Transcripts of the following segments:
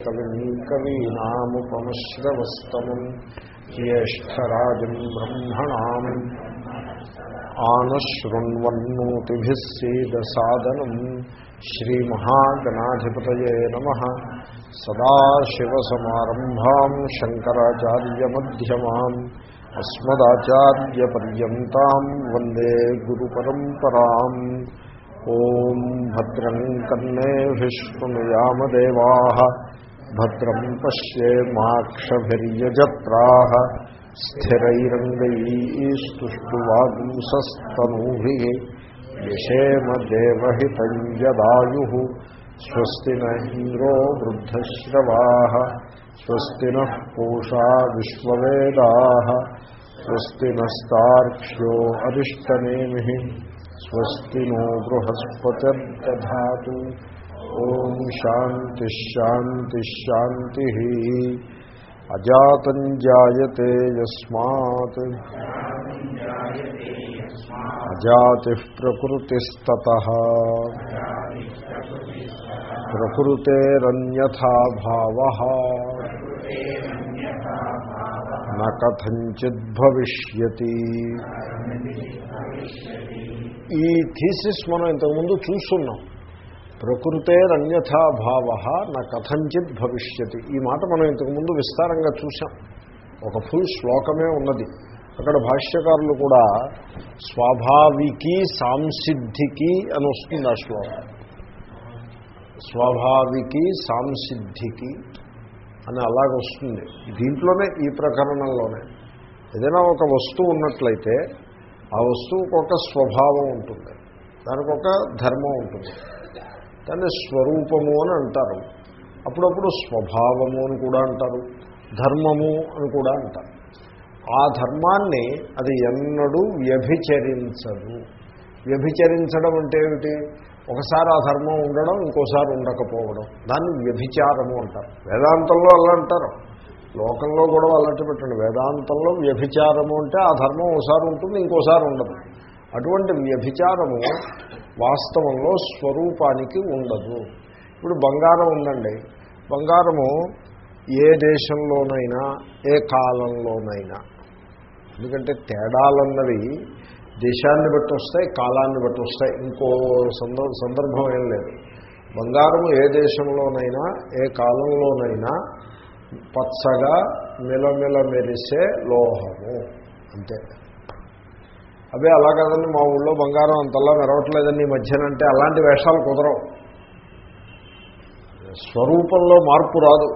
కవిం కవీనాముపమశ్రవస్తమం జ్యేష్టరాజం బ్రహ్మణా ఆనశృణ్వన్నోతిభిస్సేదసాదనం శ్రీమహాగణాధిపతాశివసమారంభా శంకరాచార్యమ్యమా అస్మదాచార్యపర్యంతం వందే గురు పరంపరా ఓం భద్రం కన్నే విష్ణుయామదేవా భద్రం పశ్యేమాక్షజత్రా స్థిరైరంగైస్తువాగుంసూభి యశేమదేవహితంజదాయు స్వస్తి నీంద్రో వృద్ధశ్రవా స్వస్తి నూషా విశ్వవేదా స్వస్తి నస్తాక్ష్యో అరిష్టనేమి స్వస్తి నో బృహస్పతిర్దా नस्तार्क्ष्यो अरिष्टनेमिः स्वस्ति नो बृहस्पतिर्दधातु ॐ शान्तिश्शान्तिश्शान्तिः अजातं जायते यस्मात् अजातिः प्रकृतिस्ततः प्रकृतेरन्यथा भावः न कथञ्चिद्भविष्यति ఈ థీసిస్ మనం ఇంతకుముందు చూస్తున్నాం ప్రకృతేరన్యథా భావ నా కథంచిత్ భవిష్యతి. ఈ మాట మనం ఇంతకుముందు విస్తారంగా చూసాం ఒక ఫుల్ శ్లోకమే ఉన్నది. అక్కడ భాష్యకారులు కూడా స్వాభావికి సాంసిద్ధికి అని వస్తుంది ఆ శ్లోకం. స్వాభావికి సాంసిద్ధికి అని అలాగ వస్తుంది. దీంట్లోనే ఈ ప్రకరణంలోనే. ఏదైనా ఒక వస్తువు ఉన్నట్లయితే ఆ వస్తువుకు ఒక స్వభావం ఉంటుంది. దానికి ఒక ధర్మం ఉంటుంది. దాన్ని స్వరూపము అని అంటారు. అప్పుడప్పుడు స్వభావము అని కూడా అంటారు. ధర్మము అని కూడా అంటారు. ఆ ధర్మాన్ని అది ఎన్నడూ వ్యభిచరించదు. వ్యభిచరించడం అంటే ఏమిటి? ఒకసారి ఆ ధర్మం ఉండడం ఇంకోసారి ఉండకపోవడం. దాన్ని వ్యభిచారము అంటారు. వేదాంతంలో అలా అంటారు. లోకంలో కూడా అలాంటి పెట్టండి. వేదాంతంలో వ్యభిచారము అంటే ఆ ధర్మం ఒకసారి ఉంటుంది ఇంకోసారి ఉండదు. అటువంటి వ్యభిచారము వాస్తవంలో స్వరూపానికి ఉండదు. ఇప్పుడు బంగారం ఉందండి. బంగారము ఏ దేశంలోనైనా ఏ కాలంలోనైనా. ఎందుకంటే తేడాలన్నవి దేశాన్ని బట్టి వస్తాయి కాలాన్ని బట్టి వస్తాయి. ఇంకో సందర్భం ఏం లేదు. బంగారము ఏ దేశంలోనైనా ఏ కాలంలోనైనా పచ్చగా మిలమిల మెరిసే లోహము. అంతే. అవే అలా కాదండి మా ఊళ్ళో బంగారం అంతలా మెరవట్లేదండి ఈ మధ్యనంటే అలాంటి వేషాలు కుదరవు. స్వరూపంలో మార్పు రాదు.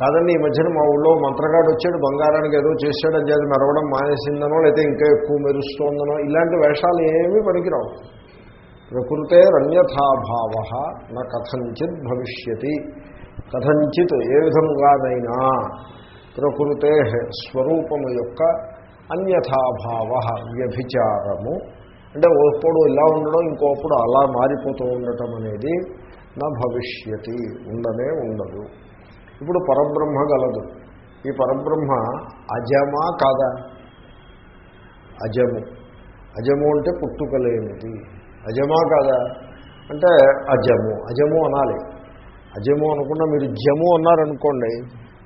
కాదండి ఈ మధ్యన మా ఊళ్ళో మంత్రగాడు వచ్చాడు బంగారానికి ఏదో చేశాడని చేసి మెరవడం మానేసిందనో లేకపోతే ఇంకా ఎక్కువ మెరుస్తోందనో ఇలాంటి వేషాలు ఏమీ పనికిరావు. ప్రకృతే రన్యథాభావ నా కథంచిత్ భవిష్యతి. కథంచిత్ ఏ విధముగానైనా ప్రకృతే స్వరూపము యొక్క అన్యథాభావ వ్యభిచారము. అంటే ఒకప్పుడు ఇలా ఉండడం ఇంకోప్పుడు అలా మారిపోతూ ఉండటం అనేది నా భవిష్యతి ఉండనే ఉండదు. ఇప్పుడు పరబ్రహ్మ గలదు. ఈ పరబ్రహ్మ అజమా కాదా? అజము. అజము అంటే పుట్టుకలేనిది అజమా కాదా? అంటే అజము. అజము అనాలి. అజము అనకుండా మీరు జము అన్నారనుకోండి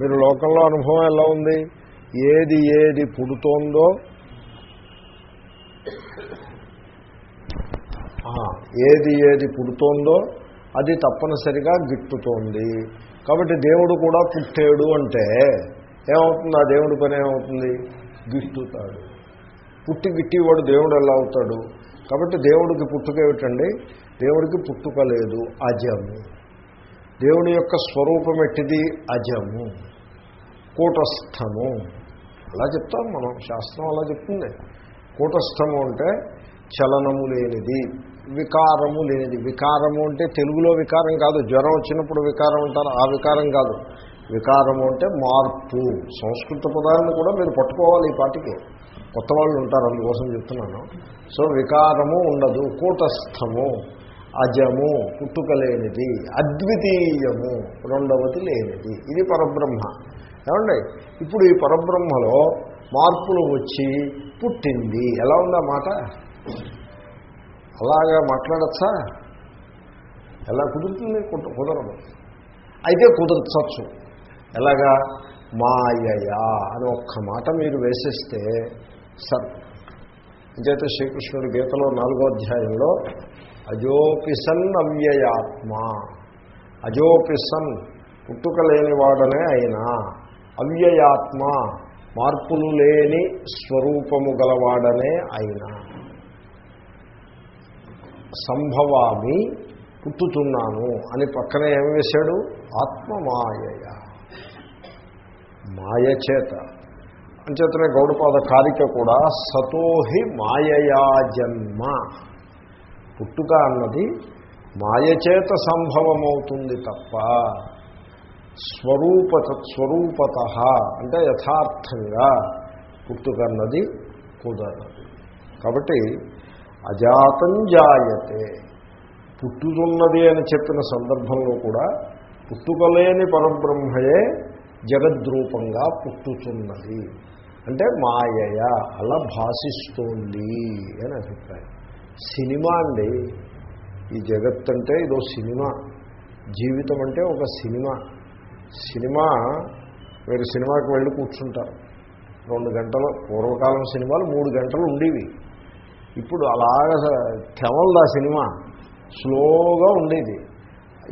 మీరు లోకంలో అనుభవం ఎలా ఉంది? ఏది ఏది పుడుతోందో ఏది ఏది పుడుతోందో అది తప్పనిసరిగా గిట్టుతోంది. కాబట్టి దేవుడు కూడా పుట్టాడు అంటే ఏమవుతుంది? ఆ దేవుడి పని ఏమవుతుంది? గిట్టుతాడు. పుట్టి గిట్టివాడు దేవుడు ఎలా అవుతాడు? కాబట్టి దేవుడికి పుట్టుక ఏమిటండి? దేవుడికి పుట్టుక లేదు అజము. దేవుడి యొక్క స్వరూపం ఎట్టిది? అజము. కూటస్థము. అలా చెప్తాం మనం. శాస్త్రం అలా చెప్తుంది. కూటస్థము అంటే చలనము లేనిది వికారము లేనిది. వికారము అంటే తెలుగులో వికారం కాదు. జ్వరం వచ్చినప్పుడు వికారం అంటారు ఆ వికారం కాదు. వికారము అంటే మార్పు. సంస్కృత పదాలను కూడా మీరు పట్టుకోవాలి ఈ పాటికి. కొత్త వాళ్ళు ఉంటారు అందుకోసం చెప్తున్నాను. సో వికారము ఉండదు. కూటస్థము అజము పుట్టుక లేనిది. అద్వితీయము రెండవది లేనిది. ఇది పరబ్రహ్మ. ఏమండి? ఇప్పుడు ఈ పరబ్రహ్మలో మార్పులు వచ్చి పుట్టింది. ఎలా ఉందా మాట? అలాగా మాట్లాడచ్చా? ఎలా కుదురుతుంది? కుదరదు. అయితే కుదర్చచ్చు. ఎలాగా? మాయయా అని ఒక్క మాట మీరు వేసేస్తే సర్ అంచేత శ్రీకృష్ణుడి గీతలో నాలుగో అధ్యాయంలో అజోపిసన్ అవ్యయాత్మ. అజోపిసన్ పుట్టుక లేనివాడనే అయినా అవ్యయాత్మ మార్పులు లేని స్వరూపము గలవాడనే ఆయన. సంభవామి పుట్టుతున్నాను అని పక్కనే ఏమి వేశాడు? ఆత్మమాయ మాయ చేత. అంచేతనే గౌడపాద కారిక కూడా సతోహి మాయయా జన్మ. పుట్టుక అన్నది మాయచేత సంభవమవుతుంది తప్ప స్వరూపత స్వరూపత అంటే యథార్థంగా పుట్టుకన్నది కుదరదు కాబట్టి అజాతం జాయతే. పుట్టుతున్నది అని చెప్పిన సందర్భంలో కూడా పుట్టుకలేని పరబ్రహ్మయే జగద్రూపంగా పుట్టుతున్నది. అంటే మాయయ అలా భాషిస్తోంది అని అభిప్రాయం. సినిమా అండి. ఈ జగత్ అంటే ఇదో సినిమా. జీవితం అంటే ఒక సినిమా. సినిమా మీరు సినిమాకి వెళ్ళి కూర్చుంటారు. రెండు గంటలు పూర్వకాలం సినిమాలు మూడు గంటలు ఉండేవి. ఇప్పుడు అలాగ తెవల్ది ఆ సినిమా స్లోగా ఉండేది.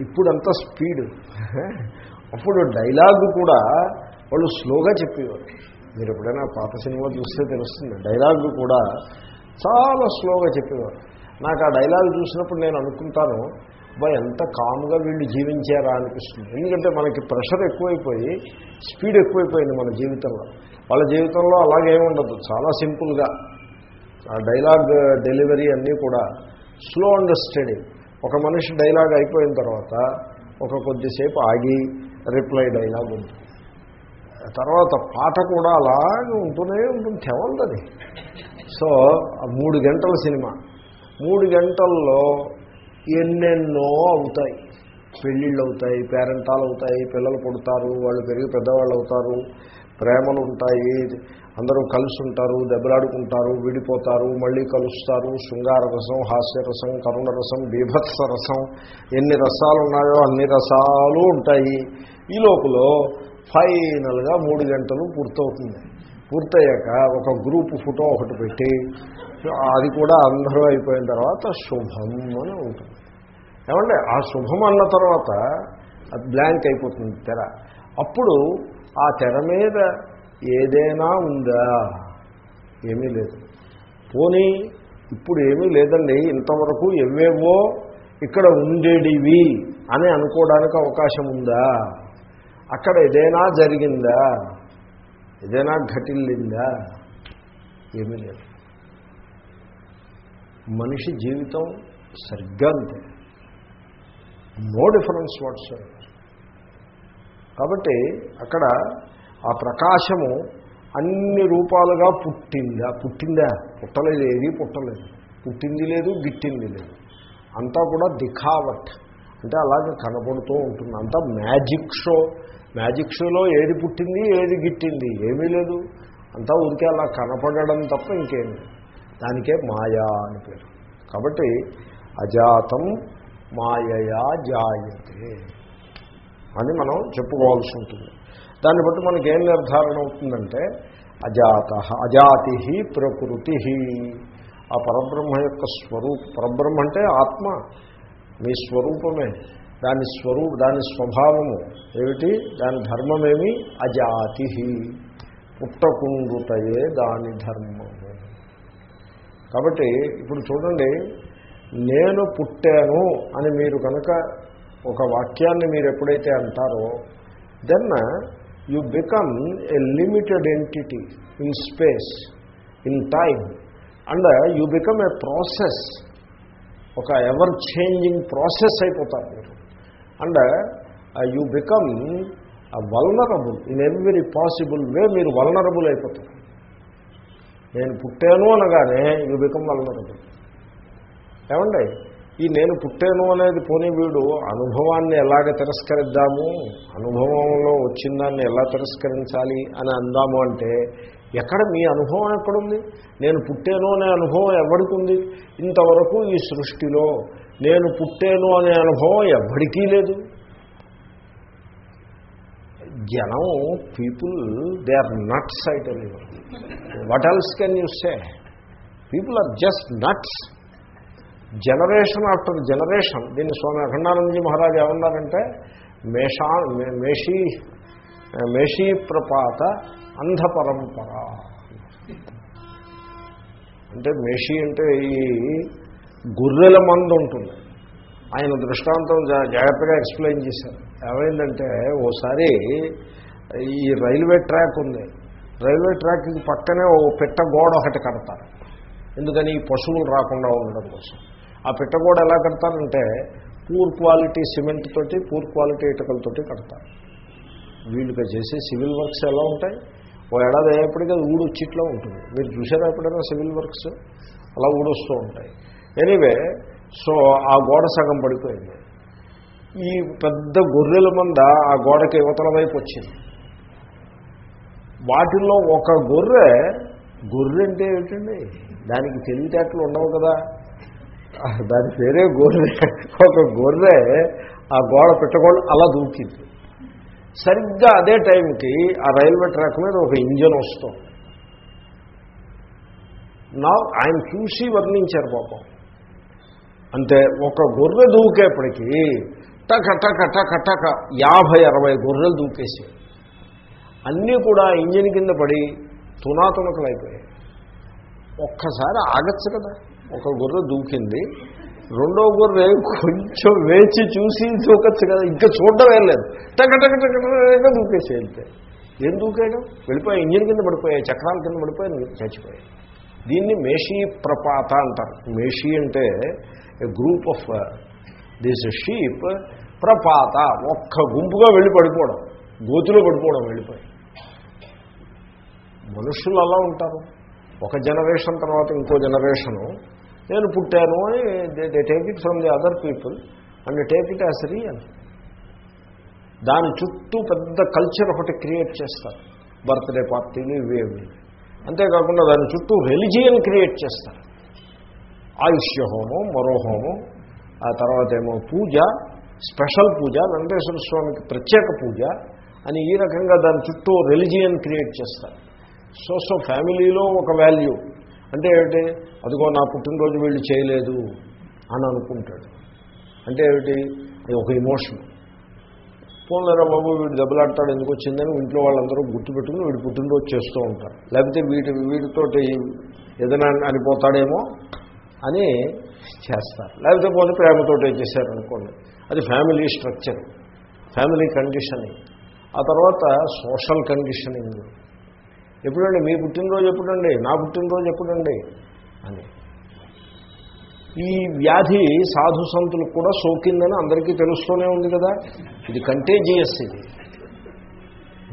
ఇప్పుడు అంత స్పీడ్. అప్పుడు డైలాగ్ కూడా వాళ్ళు స్లోగా చెప్పేవారు. మీరు ఎప్పుడైనా పాత సినిమా చూస్తే తెలుస్తుంది డైలాగ్ కూడా చాలా స్లోగా చెప్పేవారు. నాకు ఆ డైలాగ్ చూసినప్పుడు నేను అనుకుంటాను అబ్బాయి ఎంత కామ్గా వీళ్ళు జీవించారా అనిపిస్తుంది. ఎందుకంటే మనకి ప్రెషర్ ఎక్కువైపోయి స్పీడ్ ఎక్కువైపోయింది మన జీవితంలో. వాళ్ళ జీవితంలో అలాగే ఉండదు చాలా సింపుల్గా. ఆ డైలాగ్ డెలివరీ అన్నీ కూడా స్లో అండ్ స్టడీ. ఒక మనిషి డైలాగ్ అయిపోయిన తర్వాత ఒక కొద్దిసేపు ఆగి రిప్లై డైలాగ్ ఉంటుంది తర్వాత పాట కూడా అలాగే ఉంటూనే ఉంటుంది తెవలది సో ఆ మూడు గంటల సినిమా. మూడు గంటల్లో ఎన్నెన్నో అవుతాయి. పెళ్ళిళ్ళు అవుతాయి పేరెంటాలు అవుతాయి పిల్లలు పుడతారు వాళ్ళు పెరిగి పెద్దవాళ్ళు అవుతారు ప్రేమలు ఉంటాయి అందరూ కలిసి ఉంటారు దెబ్బలాడుకుంటారు విడిపోతారు మళ్ళీ కలుస్తారు శృంగార రసం హాస్యరసం కరుణ రసం బీభత్స రసం ఎన్ని రసాలు ఉన్నాయో అన్ని రసాలు ఉంటాయి. ఈ లోపల ఫైనల్గా మూడు గంటలు పూర్తవుతుంది. పూర్తయ్యాక ఒక గ్రూప్ ఫోటో ఒకటి పెట్టి అది కూడా అందరూ అయిపోయిన తర్వాత శుభం అని ఉంటుంది ఏమంటే ఆ శుభం అన్న తర్వాత అది బ్లాంక్ అయిపోతుంది తెర. అప్పుడు ఆ తెర మీద ఏదైనా ఉందా? ఏమీ లేదు. పోనీ ఇప్పుడు ఏమీ లేదండి. ఇంతవరకు ఎవేవో ఇక్కడ ఉండేటివి అని అనుకోవడానికి అవకాశం ఉందా? అక్కడ ఏదైనా జరిగిందా? ఏదైనా ఘటిల్లిందా? ఏమీ లేదు. మనిషి జీవితం సరిగ్గా అంతే. నో డిఫరెన్స్ వాట్స్ కాబట్టి అక్కడ ఆ ప్రకాశము అన్ని రూపాలుగా పుట్టిందా? పుట్టిందా? పుట్టలేదు ఏది పుట్టలేదు. పుట్టింది లేదు గిట్టింది లేదు. అంతా కూడా దిఖావట్ అంటే అలాగే కనబడుతూ ఉంటుంది. అంతా మ్యాజిక్ షో మ్యాజిక్ షోలో ఏది పుట్టింది ఏది గిట్టింది? ఏమీ లేదు. అంతా ఊరికే అలా కనపడడం తప్ప ఇంకేం లేదు. దానికే మాయా అని పేరు. కాబట్టి అజాతం మాయయా జాయతే అని మనం చెప్పుకోవాల్సి ఉంటుంది. దాన్ని బట్టి మనకేం నిర్ధారణ అవుతుందంటే అజాత అజాతి ప్రకృతి ఆ పరబ్రహ్మ యొక్క స్వరూప పరబ్రహ్మ అంటే ఆత్మ. మీ స్వరూపమే దాని స్వరూప దాని స్వభావము ఏమిటి? దాని ధర్మమేమి? అజాతి పుట్టకుండుటయే దాని ధర్మం. కాబట్టి ఇప్పుడు చూడండి నేను పుట్టాను అని మీరు కనుక ఒక వాక్యాన్ని మీరు ఎప్పుడైతే అంటారో then you become a limited entity in space in time and you become a process ఒక ఎవర్ చేంజింగ్ ప్రాసెస్ అయిపోతారు మీరు. And you become vulnerable in every possible way మీరు వల్నరబుల్ అయిపోతారు. నేను పుట్టాను అనగానే యూ బికమ్ వల్నరబుల్ ఏమండి? ఈ నేను పుట్టాను అనేది పోనీ వీడు అనుభవాన్ని ఎలాగ తిరస్కరిద్దాము? అనుభవంలో వచ్చిన దాన్ని ఎలా తిరస్కరించాలి అని అందాము అంటే ఎక్కడ మీ అనుభవం ఎక్కడుంది? నేను పుట్టాను అనే అనుభవం ఎవరికి ఉంది ఇంతవరకు ఈ సృష్టిలో నేను పుట్టాను అనే అనుభవం ఎవరికీ లేదు. జనం పీపుల్ దే ఆర్ నట్స్ సైట్ అనేవారు what else can you say people are just nuts generation after generation దీన్ని స్వామి అఖండానందజీ మహారాజు ఏమన్నారంటే మేషా మేషీ మేషీ ప్రపాత అంధ పరంపర అంటే మేషి అంటే ఈ గొర్రెల మందు ఉంటుంది. ఆయన దృష్టాంతం జా- జాగ్రత్తగా ఎక్స్ప్లెయిన్ చేశారు. ఏమైందంటే ఓసారి ఈ రైల్వే ట్రాక్ ఉంది. రైల్వే ట్రాక్ పక్కనే ఓ పెట్ట గోడ ఒకటి కడతారు. ఎందుకని? ఈ పశువులు రాకుండా ఉండడం కోసం. ఆ పెట్ట గోడ ఎలా కడతారంటే పూర్ క్వాలిటీ సిమెంట్ తోటి పూర్ క్వాలిటీ ఇటుకలతోటి కడతారు. వీళ్ళుగా చేసే సివిల్ వర్క్స్ ఎలా ఉంటాయి? ఓ ఏడాది అయ్యేప్పటికీ అది ఊడొచ్చిట్లో ఉంటుంది. మీరు చూసారా ఎప్పుడైనా సివిల్ వర్క్స్? అలా ఊడొస్తూ ఉంటాయి. ఎనీవే సో ఆ గోడ సగం పడిపోయింది. ఈ పెద్ద గొర్రెల మంద ఆ గోడకి యువతల వైపు వచ్చింది. వాటిల్లో ఒక గొర్రె గొర్రె అంటే ఏమిటండి? దానికి తెలివితేటలు ఉండవు కదా. దాని పేరే గొర్రె. ఒక గొర్రె ఆ గోడ పెట్టగోడ అలా దూకింది. సరిగ్గా అదే టైంకి ఆ రైల్వే ట్రాక్ మీద ఒక ఇంజన్ వస్తుంది. నా ఆయన చూసి వర్ణించారు పాపం. అంటే ఒక గొర్రె దూకేప్పటికీ టక టక టక టక యాభై అరవై గొర్రెలు దూకేసి అన్నీ కూడా ఇంజిన్ కింద పడి తునాతునకలైపోయాయి. ఒక్కసారి ఆగచ్చు కదా. ఒక గొర్రె దూకింది. రెండో గొర్రె కొంచెం వేచి చూసి దూకచ్చు కదా. ఇంకా చూడడం ఏం లేదు. టక టక టక దూకేసి వెళ్తే. ఏం దూకేయడం వెళ్ళిపోయి ఇంజిన్ కింద పడిపోయాయి చక్రాల కింద పడిపోయి చచ్చిపోయాయి దీన్ని మేషీ ప్రపాత అంటారు. మేషి అంటే గ్రూప్ ఆఫ్ దిస్ షీప్ ప్రపాత ఒక్క గుంపుగా వెళ్ళి పడిపోవడం. గోతులో పడిపోవడం వెళ్ళిపోయి. మనుషులు అలా ఉంటారు. ఒక జనరేషన్ తర్వాత ఇంకో జనరేషను నేను పుట్టాను అని they take it from the other people and take it as real దాని చుట్టూ పెద్ద కల్చర్ ఒకటి క్రియేట్ చేస్తారు. బర్త్డే పార్టీలు ఇవేవి అంతేకాకుండా దాని చుట్టూ రెలిజియన్ క్రియేట్ చేస్తారు. ఆయుష్య హోమం మరో హోమం ఆ తర్వాత ఏమో పూజ స్పెషల్ పూజ వెంకటేశ్వర స్వామికి ప్రత్యేక పూజ అని ఈ రకంగా దాని చుట్టూ రెలిజియన్ క్రియేట్ చేస్తారు. సో సో ఫ్యామిలీలో ఒక వాల్యూ. అంటే ఏమిటి? అదిగో నా పుట్టినరోజు వీళ్ళు చేయలేదు అని అనుకుంటాడు. అంటే ఏమిటి? అది ఒక ఇమోషన్ పోలేరా బాబు వీడు దెబ్బలాడతాడు ఎందుకు వచ్చిందని ఇంట్లో వాళ్ళందరూ గుర్తుపెట్టుకుని వీడు పుట్టినరోజు చేస్తూ ఉంటారు. లేకపోతే వీటి వీటితోటి ఏదైనా అనిపోతాడేమో అని చేస్తారు. లేకపోతే పోతే ప్రేమతోటే చేశారనుకోండి అది ఫ్యామిలీ స్ట్రక్చర్ ఫ్యామిలీ కండిషనింగ్. ఆ తర్వాత సోషల్ కండిషనింగ్. ఎప్పుడండి? మీ పుట్టినరోజు ఎప్పుడండి? నా పుట్టినరోజు ఎప్పుడండి? అని. ఈ వ్యాధి సాధు సంతులకు కూడా సోకిందని అందరికీ తెలుస్తూనే ఉంది కదా? ఇది కంటేజియస్ ఇది.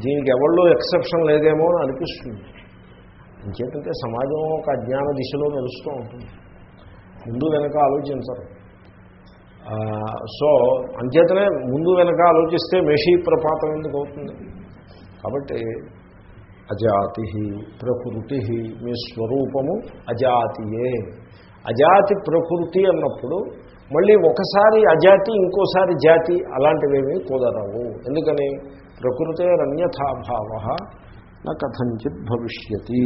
దీనికి ఎవరిలో ఎక్సెప్షన్ లేదేమో అని అనిపిస్తుంది. ఇంకేంటంటే సమాజం ఒక అజ్ఞాన దిశలో నడుస్తూ ఉంటుంది. ముందు వెనక ఆలోచించరు. సో అంచేతనే ముందు వెనక ఆలోచిస్తే మెషీ ప్రపాతం ఎందుకు అవుతుంది? కాబట్టి అజాతి ప్రకృతి మీ స్వరూపము అజాతియే. అజాతి ప్రకృతి అన్నప్పుడు మళ్ళీ ఒకసారి అజాతి ఇంకోసారి జాతి అలాంటివేమీ కుదరవు. ఎందుకని? ప్రకృతే రన్యథాభావ నా కథంచిత్ భవిష్యతి.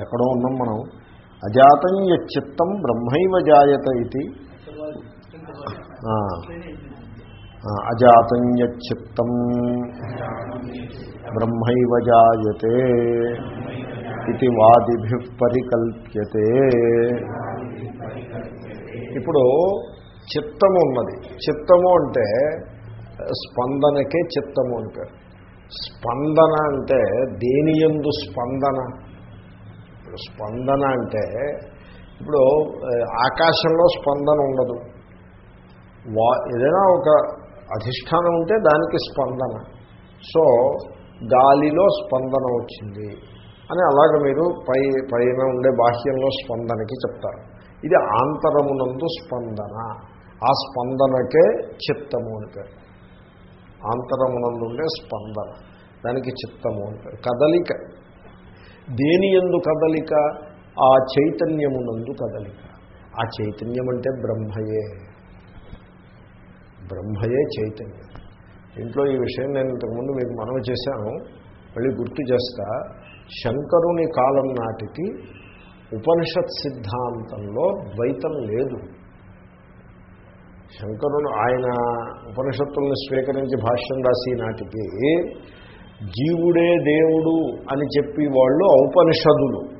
ఎక్కడో ఉన్నాం మనం. అజాతం యచ్చిత్తం బ్రహ్మైవ జాయత ఇది. అజాతం యచ్చిత్తం బ్రహ్మైవ జాయతే ఇది వాదిభి పరికల్ప్యతే. ఇప్పుడు చిత్తము ఉన్నది. చిత్తము అంటే స్పందనకే చిత్తము అని పేరు. స్పందన అంటే దేని ఎందు స్పందన? స్పందన అంటే ఇప్పుడు ఆకాశంలో స్పందన ఉండదు. వా ఏదైనా ఒక అధిష్టానం ఉంటే దానికి స్పందన. సో గాలిలో స్పందన వచ్చింది అని అలాగ మీరు పై పైన ఉండే బాహ్యంలో స్పందనకి చెప్తారు. ఇది ఆంతరమునందు స్పందన. ఆ స్పందనకే చిత్తము అని పేరు. ఆంతరమునందుండే స్పందన. దానికి చిత్తము అని పేరు. కదలిక. దేని ఎందు కదలిక? ఆ చైతన్యమునందు కదలిక. ఆ చైతన్యం అంటే బ్రహ్మయే. బ్రహ్మయే చైతన్యం. ఇంట్లో ఈ విషయం నేను ఇంతకుముందు మీకు మనవి చేశాను. మళ్ళీ గుర్తు చేస్తా. శంకరుని కాలం నాటికి ఉపనిషత్ సిద్ధాంతంలో ద్వైతం లేదు. శంకరుడు ఆయన ఉపనిషత్తులను స్వీకరించి భాష్యం రాసి నాటికి జీవుడే దేవుడు అని చెప్పి వాళ్ళు ఔపనిషదులు.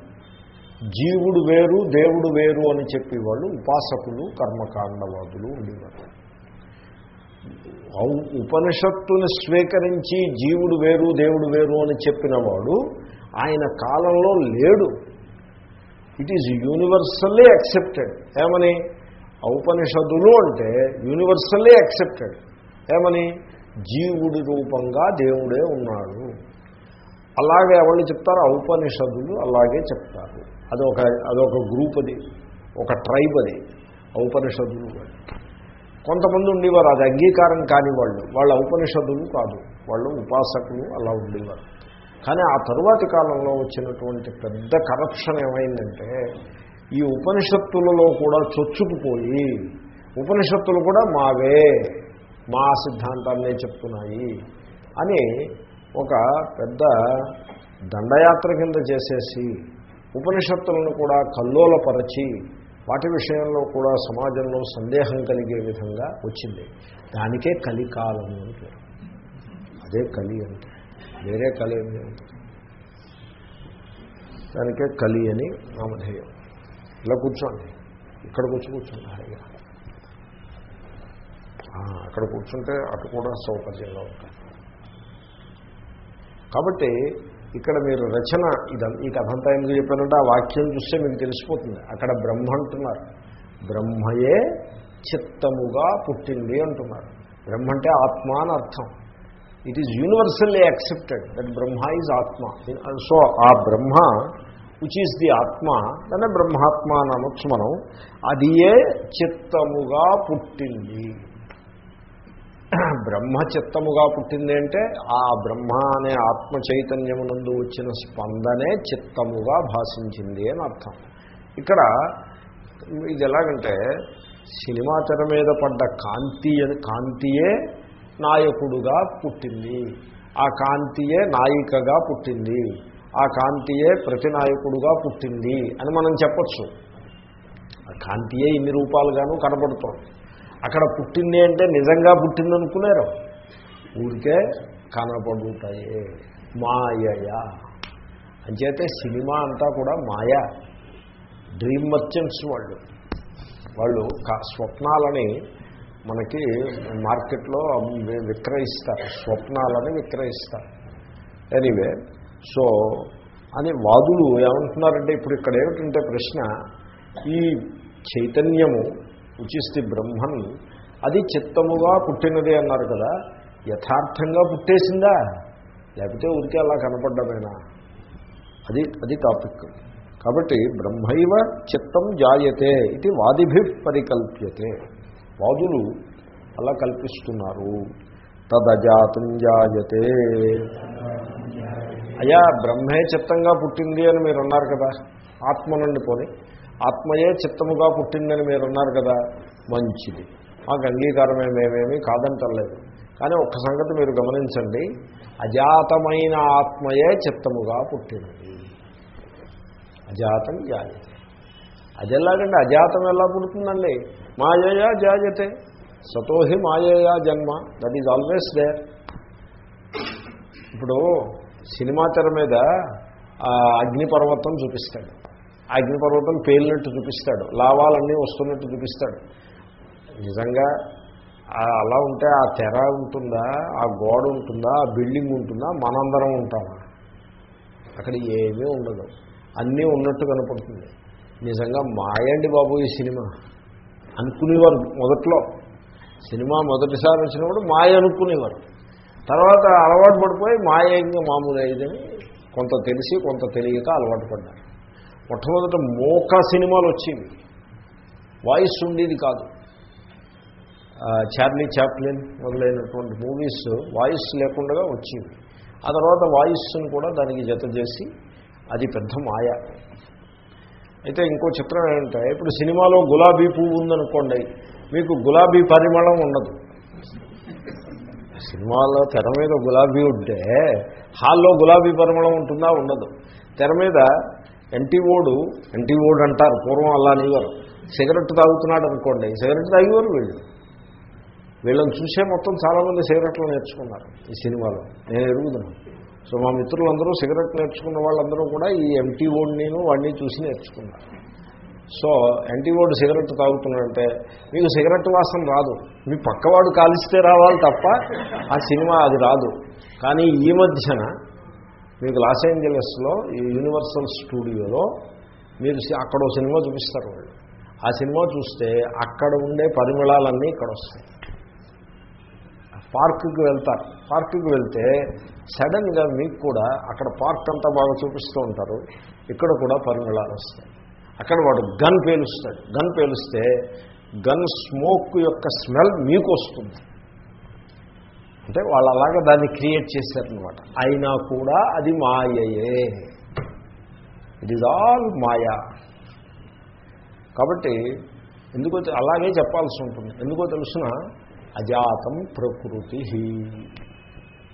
జీవుడు వేరు దేవుడు వేరు అని చెప్పి వాళ్ళు ఉపాసకులు కర్మకాండవాదులు ఉండేవారు. ఉపనిషత్తుని స్వీకరించి జీవుడు వేరు దేవుడు వేరు అని చెప్పిన వాడు ఆయన కాలంలో లేడు. ఇట్ ఈజ్ యూనివర్సల్లీ యాక్సెప్టెడ్ ఏమని? ఉపనిషదులు అంటే యూనివర్సల్లీ యాక్సెప్టెడ్ ఏమని? జీవుడి రూపంగా దేవుడే ఉన్నాడు. అలాగే ఎవరు చెప్తారు? ఔపనిషదులు అలాగే చెప్తారు. అదొక అదొక గ్రూప్ అది ఒక ట్రైబ్ అది ఔపనిషదులు కొంతమంది ఉండేవారు. అది అంగీకారం కాని వాళ్ళు. వాళ్ళ ఉపనిషదులు కాదు. వాళ్ళు ఉపాసకులు అలా ఉండేవారు. కానీ ఆ తరువాతి కాలంలో వచ్చినటువంటి పెద్ద కరప్షన్ ఏమైందంటే ఈ ఉపనిషత్తులలో కూడా చొచ్చుకుపోయి ఉపనిషత్తులు కూడా మావే మా సిద్ధాంతాన్నే చెప్తున్నాయి అని ఒక పెద్ద దండయాత్ర కింద చేసేసి ఉపనిషత్తులను కూడా కల్లోలపరచి వాటి విషయంలో కూడా సమాజంలో సందేహం కలిగే విధంగా వచ్చింది. దానికే కలికాలం అని పేరు. అదే కలి అంటే వేరే కలి ఏం దానికే కలి అని నామధేయం. ఇలా కూర్చోండి. ఇక్కడ కూర్చో కూర్చోండి హాయిగా అక్కడ కూర్చుంటే అటు కూడా సౌకర్యంగా ఉంటుంది. కాబట్టి ఇక్కడ మీరు రచన ఇదం ఈ కథంతా ఎందుకు చెప్పానంటే ఆ వాక్యం చూస్తే మీకు తెలిసిపోతుంది. అక్కడ బ్రహ్మ అంటున్నారు. బ్రహ్మయే చిత్తముగా పుట్టింది అంటున్నారు. బ్రహ్మ అంటే ఆత్మ అని అర్థం. It is universally accepted that Brahma is atma. So ఆ బ్రహ్మ విచ్ ఈజ్ ది ఆత్మ దాన్ని బ్రహ్మాత్మ అని అనొచ్చు మనం. అది ఏ చిత్తముగా పుట్టింది. బ్రహ్మ చిత్తముగా పుట్టింది అంటే ఆ బ్రహ్మ అనే ఆత్మ చైతన్యమునందు వచ్చిన స్పందనే చిత్తముగా భాషించింది అని అర్థం. ఇక్కడ ఇది ఎలాగంటే సినిమా తెర మీద పడ్డ కాంతి కాంతియే నాయకుడుగా పుట్టింది. ఆ కాంతియే నాయికగా పుట్టింది. ఆ కాంతియే ప్రతినాయకుడుగా పుట్టింది అని మనం చెప్పచ్చు. ఆ కాంతియే ఇన్ని రూపాలుగాను కనబడుతోంది. అక్కడ పుట్టింది అంటే నిజంగా పుట్టిందనుకున్నారు ఊరికే కనపడుతాయే మాయయా. అంచేతే సినిమా అంతా కూడా మాయ. డ్రీమ్ మర్చెంట్స్ వాళ్ళు. వాళ్ళు స్వప్నాలని మనకి మార్కెట్లో అమ్ము- విక్రయిస్తారు. స్వప్నాలని విక్రయిస్తారు. ఎనీవే సో అని వాదులు ఏమంటున్నారంటే ఇప్పుడు ఇక్కడ ఏమిటంటే ప్రశ్న ఈ చైతన్యము ఉచిస్తి బ్రహ్మన్ అది చిత్తముగా పుట్టినది అన్నారు కదా యథార్థంగా పుట్టేసిందా? లేకపోతే ఊరికే అలా కనపడ్డమేనా? అది అది టాపిక్. కాబట్టి బ్రహ్మైవ చిత్తం జాయతే ఇది వాదిభి పరికల్ప్యతే. వాదులు అలా కల్పిస్తున్నారు. తదజాతం జాయతే. అయ్యా బ్రహ్మే చిత్తంగా పుట్టింది అని మీరు అన్నారు కదా ఆత్మ నుండి పోని. ఆత్మయే చిత్తముగా పుట్టిందని మీరు అన్నారు కదా మంచిది. మాకు అంగీకారమే మేమేమీ కాదంటలేదు. కానీ ఒక్క సంగతి మీరు గమనించండి అజాతమైన ఆత్మయే చిత్తముగా పుట్టినది. అజాతం జాయతే. అది అజాతం ఎలా పుడుతుందండి? మాయయా జాయతే. సతోహి మాయయా జన్మ. దట్ ఈజ్ ఆల్వేస్ దేర్ ఇప్పుడు సినిమా తెర మీద అగ్నిపర్వతం చూపిస్తాడు. అగ్నిపర్వతం పేలినట్టు చూపిస్తాడు. లావాలన్నీ వస్తున్నట్టు చూపిస్తాడు. నిజంగా అలా ఉంటే ఆ తెర ఉంటుందా? ఆ గోడ ఉంటుందా? ఆ బిల్డింగ్ ఉంటుందా? మనందరం ఉంటామా? అక్కడ ఏమీ ఉండదు. అన్నీ ఉన్నట్టు కనపడుతుంది. నిజంగా మాయండి బాబు ఈ సినిమా. అనుకునేవారు మొదట్లో. సినిమా మొదటిసారి వచ్చినప్పుడు మాయ అనుకునేవారు. తర్వాత అలవాటు పడిపోయి మాయ ఇంకా మామూలు అయ్యిందని కొంత తెలిసి కొంత తెలియక అలవాటు పడ్డారు. మొట్టమొదట మోక సినిమాలు వచ్చేవి వాయిస్ ఉండేది కాదు. చార్లీ చాప్లిన్ మొదలైనటువంటి మూవీస్ వాయిస్ లేకుండా వచ్చేవి ఆ తర్వాత వాయిస్ని కూడా దానికి జత చేసి అది పెద్ద మాయ. అయితే ఇంకో చిత్రం ఏంటంటే ఇప్పుడు సినిమాలో గులాబీ పువ్వు ఉందనుకోండి మీకు గులాబీ పరిమళం ఉండదు. సినిమాలో తెర మీద గులాబీ ఉంటే హాల్లో గులాబీ పరిమళం ఉంటుందా? ఉండదు. తెర మీద ఎంటీఓడు ఎంటీఓడు అంటారు పూర్వం అలా అనేవారు. సిగరెట్ తాగుతున్నాడు అనుకోండి సిగరెట్ తాగేవారు వీళ్ళు. వీళ్ళని చూసే మొత్తం చాలామంది సిగరెట్లు నేర్చుకున్నారు ఈ సినిమాలో. నేను ఎరుగుతున్నాను సో మా మిత్రులందరూ సిగరెట్ నేర్చుకున్న వాళ్ళందరూ కూడా ఈ ఎంటీ నేను వాడిని చూసి నేర్చుకున్నారు. సో యాంటీబోర్డు సిగరెట్ తాగుతున్నాడంటే మీకు సిగరెట్ వాసన రాదు. మీ పక్కవాడు కాలిస్తే రావాలి తప్ప ఆ సినిమా అది రాదు. కానీ ఈ మధ్యన మీకు లాస్ ఏంజలస్లో ఈ యూనివర్సల్ స్టూడియోలో మీరు అక్కడ సినిమా చూపిస్తారు వాళ్ళు. ఆ సినిమా చూస్తే అక్కడ ఉండే పరిమళాలన్నీ ఇక్కడ వస్తాయి. పార్కుకి వెళ్తారు. పార్కుకి వెళ్తే సడన్గా మీకు కూడా అక్కడ పార్క్ అంతా బాగా చూపిస్తూ ఉంటారు. ఇక్కడ కూడా పరిమళాలు వస్తాయి. అక్కడ వాడు గన్ పేలుస్తాడు. గన్ పేలుస్తే గన్ స్మోక్ యొక్క స్మెల్ మీకు వస్తుంది. అంటే వాళ్ళు అలాగా దాన్ని క్రియేట్ చేశారనమాట అయినా కూడా అది మాయయే. It is all maya. కాబట్టి ఎందుకో అలాగే చెప్పాల్సి ఉంటుంది. ఎందుకో తెలుసిన అజాతం ప్రకృతి.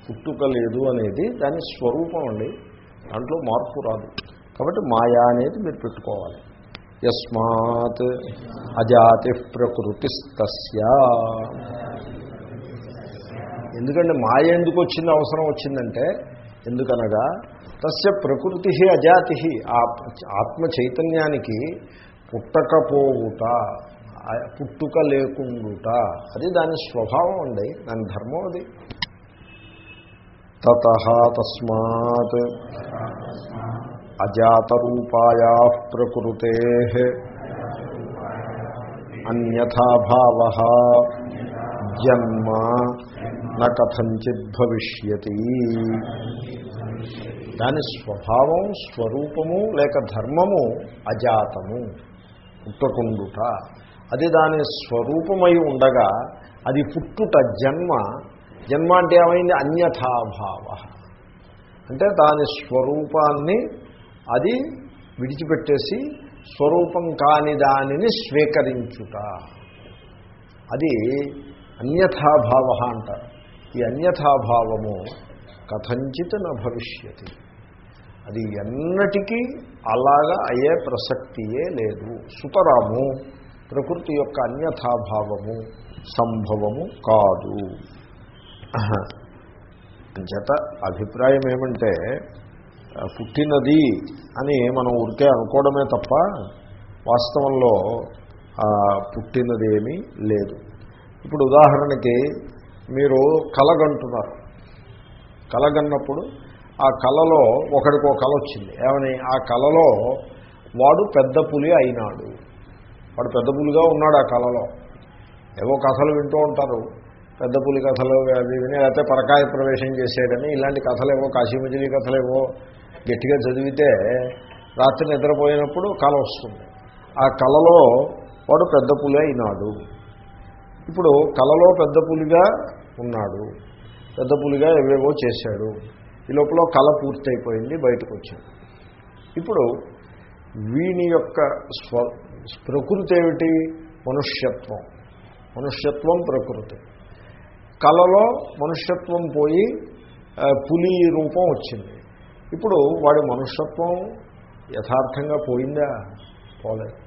పుట్టుక లేదు అనేది దాని స్వరూపం అండి. దాంట్లో మార్పు రాదు. కాబట్టి మాయా అనేది మీరు పెట్టుకోవాలి. యస్మాత్ అజాతి ప్రకృతి ఎందుకంటే మాయ ఎందుకు వచ్చింది అవసరం వచ్చిందంటే ఎందుకనగా తస్య ప్రకృతి అజాతి. ఆత్మ చైతన్యానికి పుట్టకపోవుట పుట్టుక లేకుండుట అది దాని స్వభావం అండి దాని ధర్మం అది. తత తస్మాత్ అజాతరూపాయా ప్రకృతే. అన్యథాభావ జన్మ న కథంచిత్ భవిష్యతి దాని స్వభావం స్వరూపము లేక ధర్మము అజాతము. పుట్టకుండుట. అది దాని స్వరూపమై ఉండగా అది పుట్టుట జన్మ. జన్మ అంటే ఏమైంది? అన్యథాభావ. అంటే దాని స్వరూపాన్ని అది విడిచిపెట్టేసి స్వరూపం కాని దానిని స్వీకరించుట. అది అన్యథాభావ అంటారు. ఈ అన్యథాభావము కథంచిత్ న భవిష్యతి. అది ఎన్నటికీ అలాగా అయ్యే ప్రసక్తియే లేదు. సుతరాము ప్రకృతి యొక్క అన్యథాభావము సంభవము కాదు. జత అభిప్రాయం ఏమంటే పుట్టినది అని మనం ఉరికే అనుకోవడమే తప్ప వాస్తవంలో పుట్టినదేమీ లేదు. ఇప్పుడు ఉదాహరణకి మీరు కలగంటున్నారు. కలగన్నప్పుడు ఆ కళలో ఒకరికి ఒక కళ వచ్చింది. ఏమని? ఆ కలలో వాడు పెద్ద పులి అయినాడు. వాడు పెద్ద పులిగా ఉన్నాడు ఆ కలలో. ఏవో కథలు వింటూ ఉంటారు. పెద్ద పులి కథలు అవి విని లేకపోతే పరకాయ ప్రవేశం చేసేయడని ఇలాంటి కథలేవో కాశీమజిలీ కథలేవో గట్టిగా చదివితే రాత్రి నిద్రపోయినప్పుడు కళ వస్తుంది. ఆ కళలో వాడు పెద్ద పులి అయినాడు. ఇప్పుడు కలలో పెద్ద పులిగా ఉన్నాడు. పెద్ద పులిగా ఏవేవో చేశాడు. ఈ లోపల కళ పూర్తయిపోయింది బయటకు వచ్చాడు. ఇప్పుడు వీని యొక్క స్వ ప్రకృతి ఏమిటి? మనుష్యత్వం. మనుష్యత్వం ప్రకృతి. కళలో మనుష్యత్వం పోయి పులి రూపం వచ్చింది. ఇప్పుడు వాడి మనుష్యత్వం యథార్థంగా పోయిందా? పోలేదు.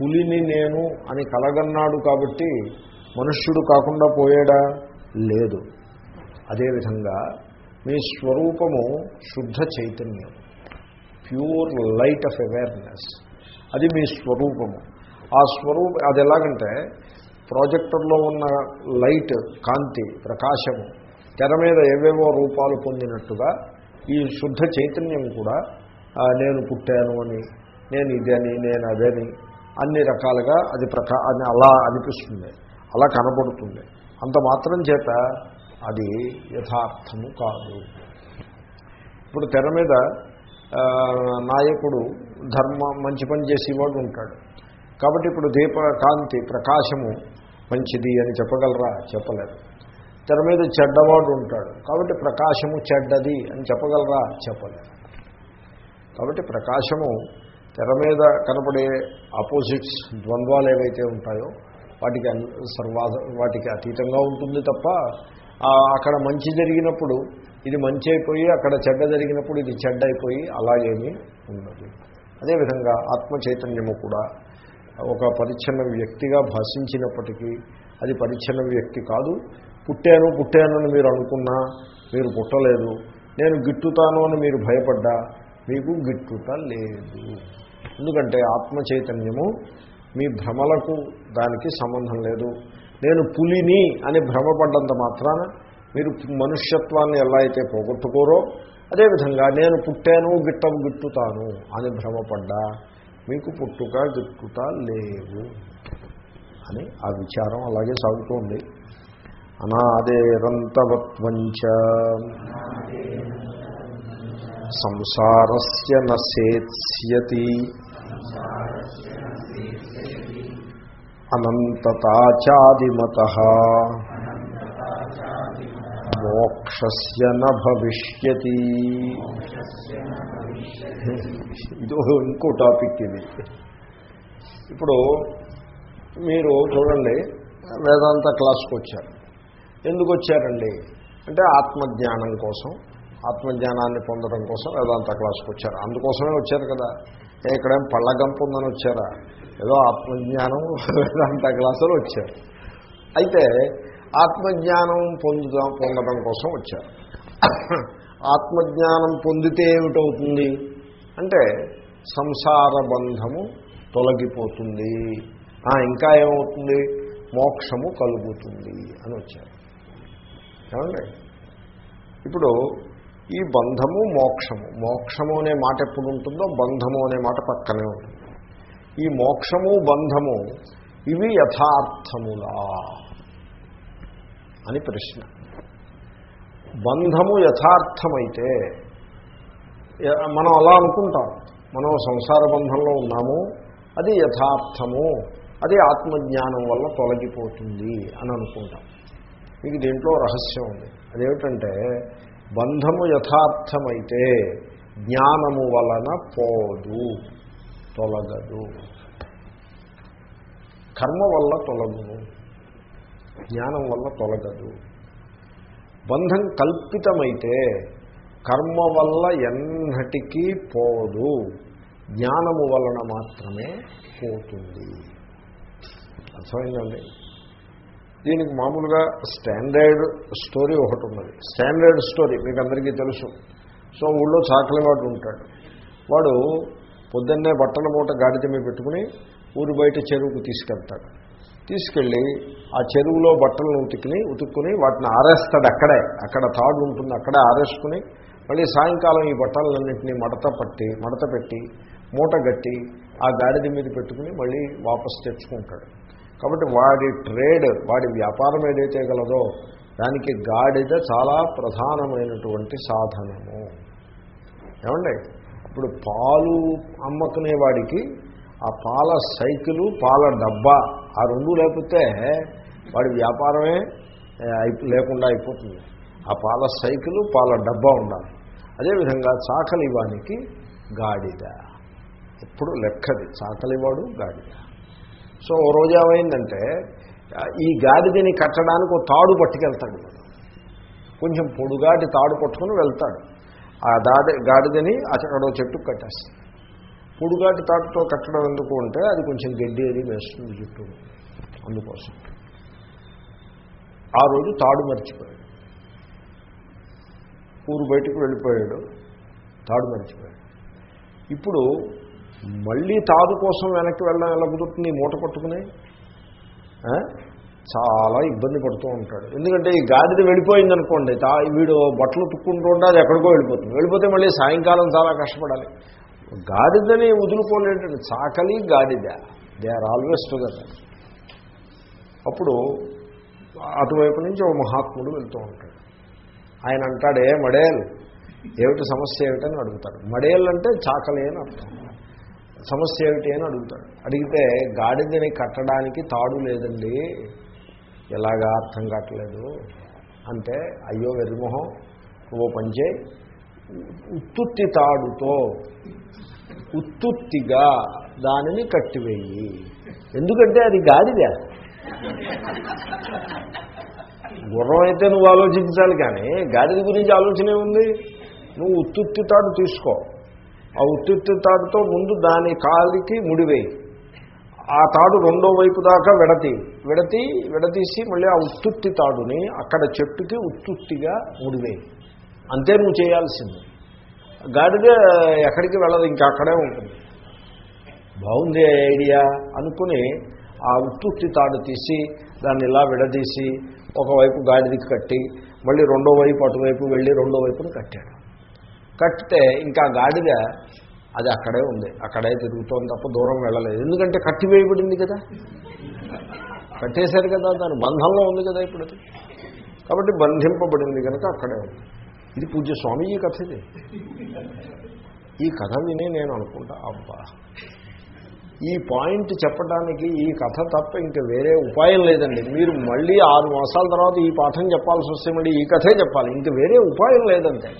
పులిని నేను అని కలగన్నాడు కాబట్టి మనుష్యుడు కాకుండా పోయాడా? లేదు. అదేవిధంగా మీ స్వరూపము శుద్ధ చైతన్యం. Pure light of awareness. అది మీ స్వరూపము. ఆ స్వరూప అది ఎలాగంటే ప్రాజెక్టర్లో ఉన్న లైట్ కాంతి ప్రకాశము తెర మీద ఏవేవో రూపాలు పొందినట్టుగా ఈ శుద్ధ చైతన్యం కూడా నేను పుట్టాను అని నేను ఇదని నేను అదని అన్ని రకాలుగా అది ప్రకా అలా అనిపిస్తుంది. అలా కనపడుతుంది అంత మాత్రం చేత అది యథార్థము కాదు. ఇప్పుడు తెర మీద నాయకుడు ధర్మ మంచి పని చేసేవాడు ఉంటాడు. కాబట్టి ఇప్పుడు దీప కాంతి ప్రకాశము మంచిది అని చెప్పగలరా? చెప్పలేదు. తెర మీద చెడ్డవాడు ఉంటాడు. కాబట్టి ప్రకాశము చెడ్డది అని చెప్పగలరా? చెప్పలేదు. కాబట్టి ప్రకాశము తెర మీద కనపడే ఆపోజిట్స్ ద్వంద్వాలు ఏవైతే ఉంటాయో వాటికి అన్- సర్వా వాటికి అతీతంగా ఉంటుంది తప్ప అక్కడ మంచి జరిగినప్పుడు ఇది మంచి అయిపోయి అక్కడ చెడ్డ జరిగినప్పుడు ఇది చెడ్డ అయిపోయి అలాగేమీ ఉండదు. అదేవిధంగా ఆత్మ చైతన్యము కూడా ఒక పరిచ్ఛన్న వ్యక్తిగా భాషించినప్పటికీ అది పరిచ్ఛన్న వ్యక్తి కాదు. పుట్టాను పుట్టానని మీరు అనుకున్నా మీరు పుట్టలేదు. నేను గిట్టుతాను అని మీరు భయపడ్డా మీకు గిట్టుట లేదు. ఎందుకంటే ఆత్మ చైతన్యము మీ భ్రమలకు దానికి సంబంధం లేదు. నేను పులిని అని భ్రమపడ్డంత మాత్రాన మీరు మనుష్యత్వాన్ని ఎలా అయితే పోగొట్టుకోరో అదేవిధంగా నేను పుట్టాను గిట్టం గిట్టుతాను అని భ్రమపడ్డా మీకు పుట్టుక గిట్టుట లేవు అని ఆ విచారం అలాగే సాగుతోంది. అనాదేరంతవత్వంచ సంసారస్య నసేత్స్యతి అనంతతాచాదిమత. మోక్షస్య న భవిష్యతి. ఇది ఇంకో టాపిక్ ఇది. ఇప్పుడు మీరు చూడండి వేదాంత క్లాస్కి వచ్చారు. ఎందుకు వచ్చారండి? అంటే ఆత్మజ్ఞానం కోసం ఆత్మజ్ఞానాన్ని పొందడం కోసం వేదాంత క్లాస్కి వచ్చారు. అందుకోసమే వచ్చారు కదా. ఇక్కడేం పళ్ళగంపు ఉందని వచ్చారా? ఏదో ఆత్మజ్ఞానం వేదాంత క్లాసులు వచ్చారు. అయితే ఆత్మజ్ఞానం పొందుదాం పొందడం కోసం వచ్చారు. ఆత్మజ్ఞానం పొందితే ఏమిటవుతుంది? అంటే సంసార బంధము తొలగిపోతుంది. ఇంకా ఏమవుతుంది? మోక్షము కలుగుతుంది అని వచ్చారు. ఏమండి? ఇప్పుడు ఈ బంధము మోక్షము. మోక్షము అనే మాట ఎప్పుడు ఉంటుందో బంధము అనే మాట పక్కనే ఉంటుంది. ఈ మోక్షము బంధము ఇవి యథార్థములా అని ప్రశ్న. బంధము యథార్థమైతే మనం అలా అనుకుంటాం. మనం సంసార బంధంలో ఉన్నాము అది యథార్థము అది ఆత్మజ్ఞానం వల్ల తొలగిపోతుంది అని అనుకుంటాం. మీకు దీంట్లో రహస్యం ఉంది. అదేమిటంటే బంధము యథార్థమైతే జ్ఞానము వలన పోదు. తొలగదు. కర్మ వల్ల తొలగును. జ్ఞానం వల్ల తొలగదు. బంధం కల్పితమైతే కర్మ వల్ల ఎన్నటికీ పోదు. జ్ఞానము వలన మాత్రమే పోతుంది. అర్థమైందండి? దీనికి మామూలుగా స్టాండర్డ్ స్టోరీ ఒకటి ఉన్నది. స్టాండర్డ్ స్టోరీ మీకు అందరికీ తెలుసు. సో ఊళ్ళో చాకలివాడు ఉంటాడు. వాడు పొద్దున్నే బట్టల మూట గాడిద మీద పెట్టుకుని ఊరు బయట చెరువుకు తీసుకెళ్తాడు. తీసుకెళ్ళి ఆ చెరువులో బట్టలను ఉతుక్కుని ఉతుక్కుని వాటిని ఆరేస్తాడు అక్కడే. అక్కడ తాడు ఉంటుంది అక్కడే ఆరేసుకుని మళ్ళీ సాయంకాలం ఈ బట్టలన్నింటినీ మడత పట్టి మడత పెట్టి మూట గట్టి ఆ గాడిద మీద పెట్టుకుని మళ్ళీ వాపసు తెచ్చుకుంటాడు. కాబట్టి వాడి ట్రేడ్ వాడి వ్యాపారం ఏదైతే గలదో దానికి గాడిద చాలా ప్రధానమైనటువంటి సాధనము. ఏమండి? ఇప్పుడు పాలు అమ్మకునే వాడికి ఆ పాల సైకిలు పాల డబ్బా ఆ రెండు లేకపోతే వాడి వ్యాపారమే లేకుండా అయిపోతుంది. ఆ పాల సైకిలు పాల డబ్బా ఉండాలి. అదేవిధంగా చాకలివానికి గాడిద. ఎప్పుడు లెక్కది. చాకలివాడు గాడిద. సో ఓ రోజు ఏమైందంటే ఈ గాడిదని కట్టడానికి ఒక తాడు పట్టుకెళ్తాడు. కొంచెం పొడుగాటి తాడు పట్టుకుని వెళ్తాడు. ఆ దాడి గాడిదని అక్కడ ఓ చెట్టుకు కట్టేస్తాడు పొడుగాటి తాడుతో కట్టడం ఎందుకు ఉంటే అది కొంచెం గడ్డి అది వేస్తుంది చుట్టూ అందుకోసం. ఆ రోజు తాడు మర్చిపోయాడు. ఊరు బయటకు వెళ్ళిపోయాడు. తాడు మర్చిపోయాడు. ఇప్పుడు మళ్ళీ తాడు కోసం వెనక్కి వెళ్ళడం ఎలా కుదురుతుంది? మూట పట్టుకుని? చాలా ఇబ్బంది పడుతూ ఉంటాడు. ఎందుకంటే ఈ గాడిద వెళ్ళిపోయింది అనుకోండి తా వీడు బట్టలు తుక్కుంటూ ఉంటే అది ఎక్కడికో వెళ్ళిపోతుంది. వెళ్ళిపోతే మళ్ళీ సాయంకాలం చాలా కష్టపడాలి. గాడిదని వదులుకోలేటండి చాకలి గాడిద. దే ఆర్ ఆల్వేస్ టుగెదర్ అప్పుడు అటువైపు నుంచి ఒక మహాత్ముడు వెళ్తూ ఉంటాడు. ఆయన అంటాడే మడేల్ ఏమిటి సమస్య ఏమిటని అడుగుతాడు. మడేల్ అంటే చాకలి అని అర్థం. సమస్య ఏమిటి అని అడుగుతాడు. అడిగితే గాడిదని కట్టడానికి తాడు లేదండి. ఎలాగా అర్థం కావట్లేదు. అంటే అయ్యో వెర్రిమొహం నువ్వు పంచే ఉత్తుత్తి తాడుతో ఉత్తుత్తిగా దానిని కట్టివేయి. ఎందుకంటే అది గాడిదే. గుర్రం అయితే నువ్వు ఆలోచించాలి కానీ గాడిద గురించి ఆలోచన ఏముంది? నువ్వు ఉత్తుత్తి తాడు తీసుకో. ఆ ఉత్తుత్తి తాడుతో ముందు దాని కాలికి ముడివేయి ఆ తాడు రెండో వైపు దాకా విడతి. విడతి విడతీసి మళ్ళీ ఆ ఉత్తుత్తి తాడుని అక్కడ చెట్టుకి ఉత్తుత్తిగా ముడివేయి అంతే నువ్వు చేయాల్సింది. గాడిద ఎక్కడికి వెళ్ళదు ఇంకా అక్కడే ఉంటుంది. బాగుంది ఐడియా అనుకుని ఆ ఉత్తుత్తి తాడు తీసి దాన్ని ఇలా విడదీసి ఒకవైపు గాడిదికి కట్టి మళ్ళీ రెండో వైపు అటువైపు వెళ్ళి రెండో వైపును కట్టాడు. కట్టితే ఇంకా గాడిద అది అక్కడే ఉంది. అక్కడే తిరుగుతోంది తప్ప దూరం వెళ్ళలేదు. ఎందుకంటే కట్టి వేయబడింది కదా? కట్టేశారు కదా దాని బంధంలో ఉంది కదా ఇప్పుడు అది. కాబట్టి బంధింపబడింది కనుక అక్కడే ఉంది. ఇది పూజ్య స్వామీజీ కథ ఇది. ఈ కథ వినే నేను అనుకుంటా అబ్బా! ఈ పాయింట్ చెప్పడానికి ఈ కథ తప్ప ఇంకా వేరే ఉపాయం లేదండి. మీరు మళ్ళీ ఆరు మాసాల తర్వాత ఈ పాఠం చెప్పాల్సి వస్తే మళ్ళీ ఈ కథే చెప్పాలి. ఇంక వేరే ఉపాయం లేదంటే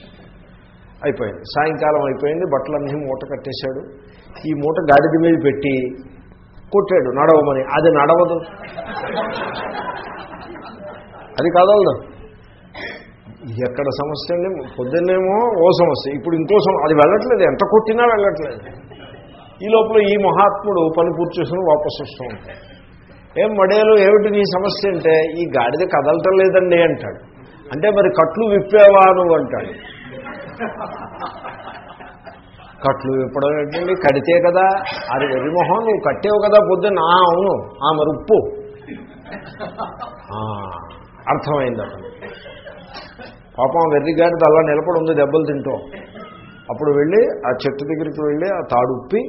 అయిపోయింది. సాయంకాలం అయిపోయింది బట్టలన్నీ మూట కట్టేశాడు. ఈ మూట గాడిద మీద పెట్టి కొట్టాడు నడవమని. అది నడవదు. అది కదలదు ఎక్కడ సమస్య అండి? పొద్దున్నేమో ఓ సమస్య. ఇప్పుడు ఇంకో సమస్య. అది వెళ్ళట్లేదు. ఎంత కొట్టినా వెళ్ళట్లేదు. ఈ లోపల ఈ మహాత్ముడు పని పూర్తి చేసుకుని వాపసు వస్తూ ఉంటాడు. ఏం మడేలు ఏమిటి నీ సమస్య అంటే ఈ గాడిద కదలటం లేదండి అంటాడు. అంటే మరి కట్లు విప్పేవా నువ్వు అంటాడు. కట్లు విప్పడం ఏంటండి? కడితే కదా అది వెర్రిమొహం నువ్వు కట్టేవు కదా పొద్దున్న. అవును ఆ మరి ఉప్పు. అర్థమైంది అతను పాపం వెర్రిగాడిది అలా నిలబడి ఉంది దెబ్బలు తింటూ. అప్పుడు వెళ్ళి ఆ చెట్టు దగ్గరికి వెళ్ళి ఆ తాడు ఉప్పి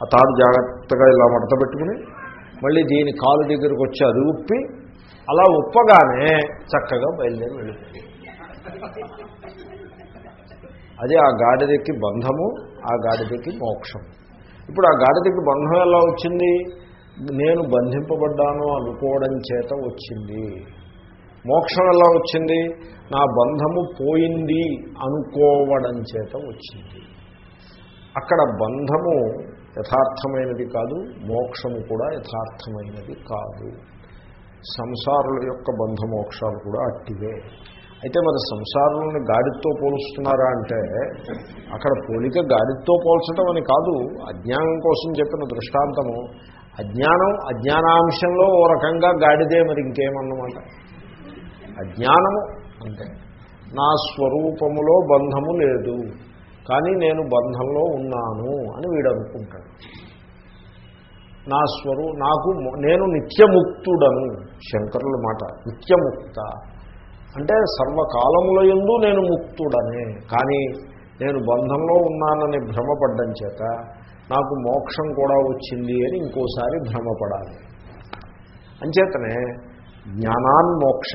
ఆ తాడు జాగ్రత్తగా ఇలా మడత పెట్టుకుని మళ్ళీ దీని కాలు దగ్గరికి వచ్చి అది ఉప్పి అలా ఉప్పగానే చక్కగా బయలుదేరి వెళ్ళిపోయింది. అది ఆ గాడిదకి బంధము ఆ గాడిదకి మోక్షం. ఇప్పుడు ఆ గాడిదకి బంధం ఎలా వచ్చింది? నేను బంధింపబడ్డాను అనుకోవడం చేత వచ్చింది. మోక్షం ఎలా వచ్చింది? నా బంధము పోయింది అనుకోవడం చేత వచ్చింది. అక్కడ బంధము యథార్థమైనది కాదు మోక్షము కూడా యథార్థమైనది కాదు. సంసారుల యొక్క బంధమోక్షాలు కూడా అట్టివే. అయితే మరి సంసారంలోని గాడితో పోలుస్తున్నారా అంటే అక్కడ పోలిక గాడితో పోల్చడం అని కాదు అజ్ఞానం కోసం చెప్పిన దృష్టాంతము. అజ్ఞానం అజ్ఞానాంశంలో ఓ రకంగా గాడిదే మరి ఇంకేమన్నమాట? అజ్ఞానము అంటే నా స్వరూపములో బంధము లేదు కానీ నేను బంధంలో ఉన్నాను అని వీడు అనుకుంటాడు నా స్వరూ నాకు నేను నిత్యముక్తుడను శంకరుల మాట నిత్యముక్త. అంటే సర్వకాలముల ఎందు నేను ముక్తుడనే కానీ నేను బంధంలో ఉన్నానని భ్రమపడ్డం చేత నాకు మోక్షం కూడా వచ్చింది అని ఇంకోసారి భ్రమపడాలి. అంచేతనే జ్ఞానాన్మోక్ష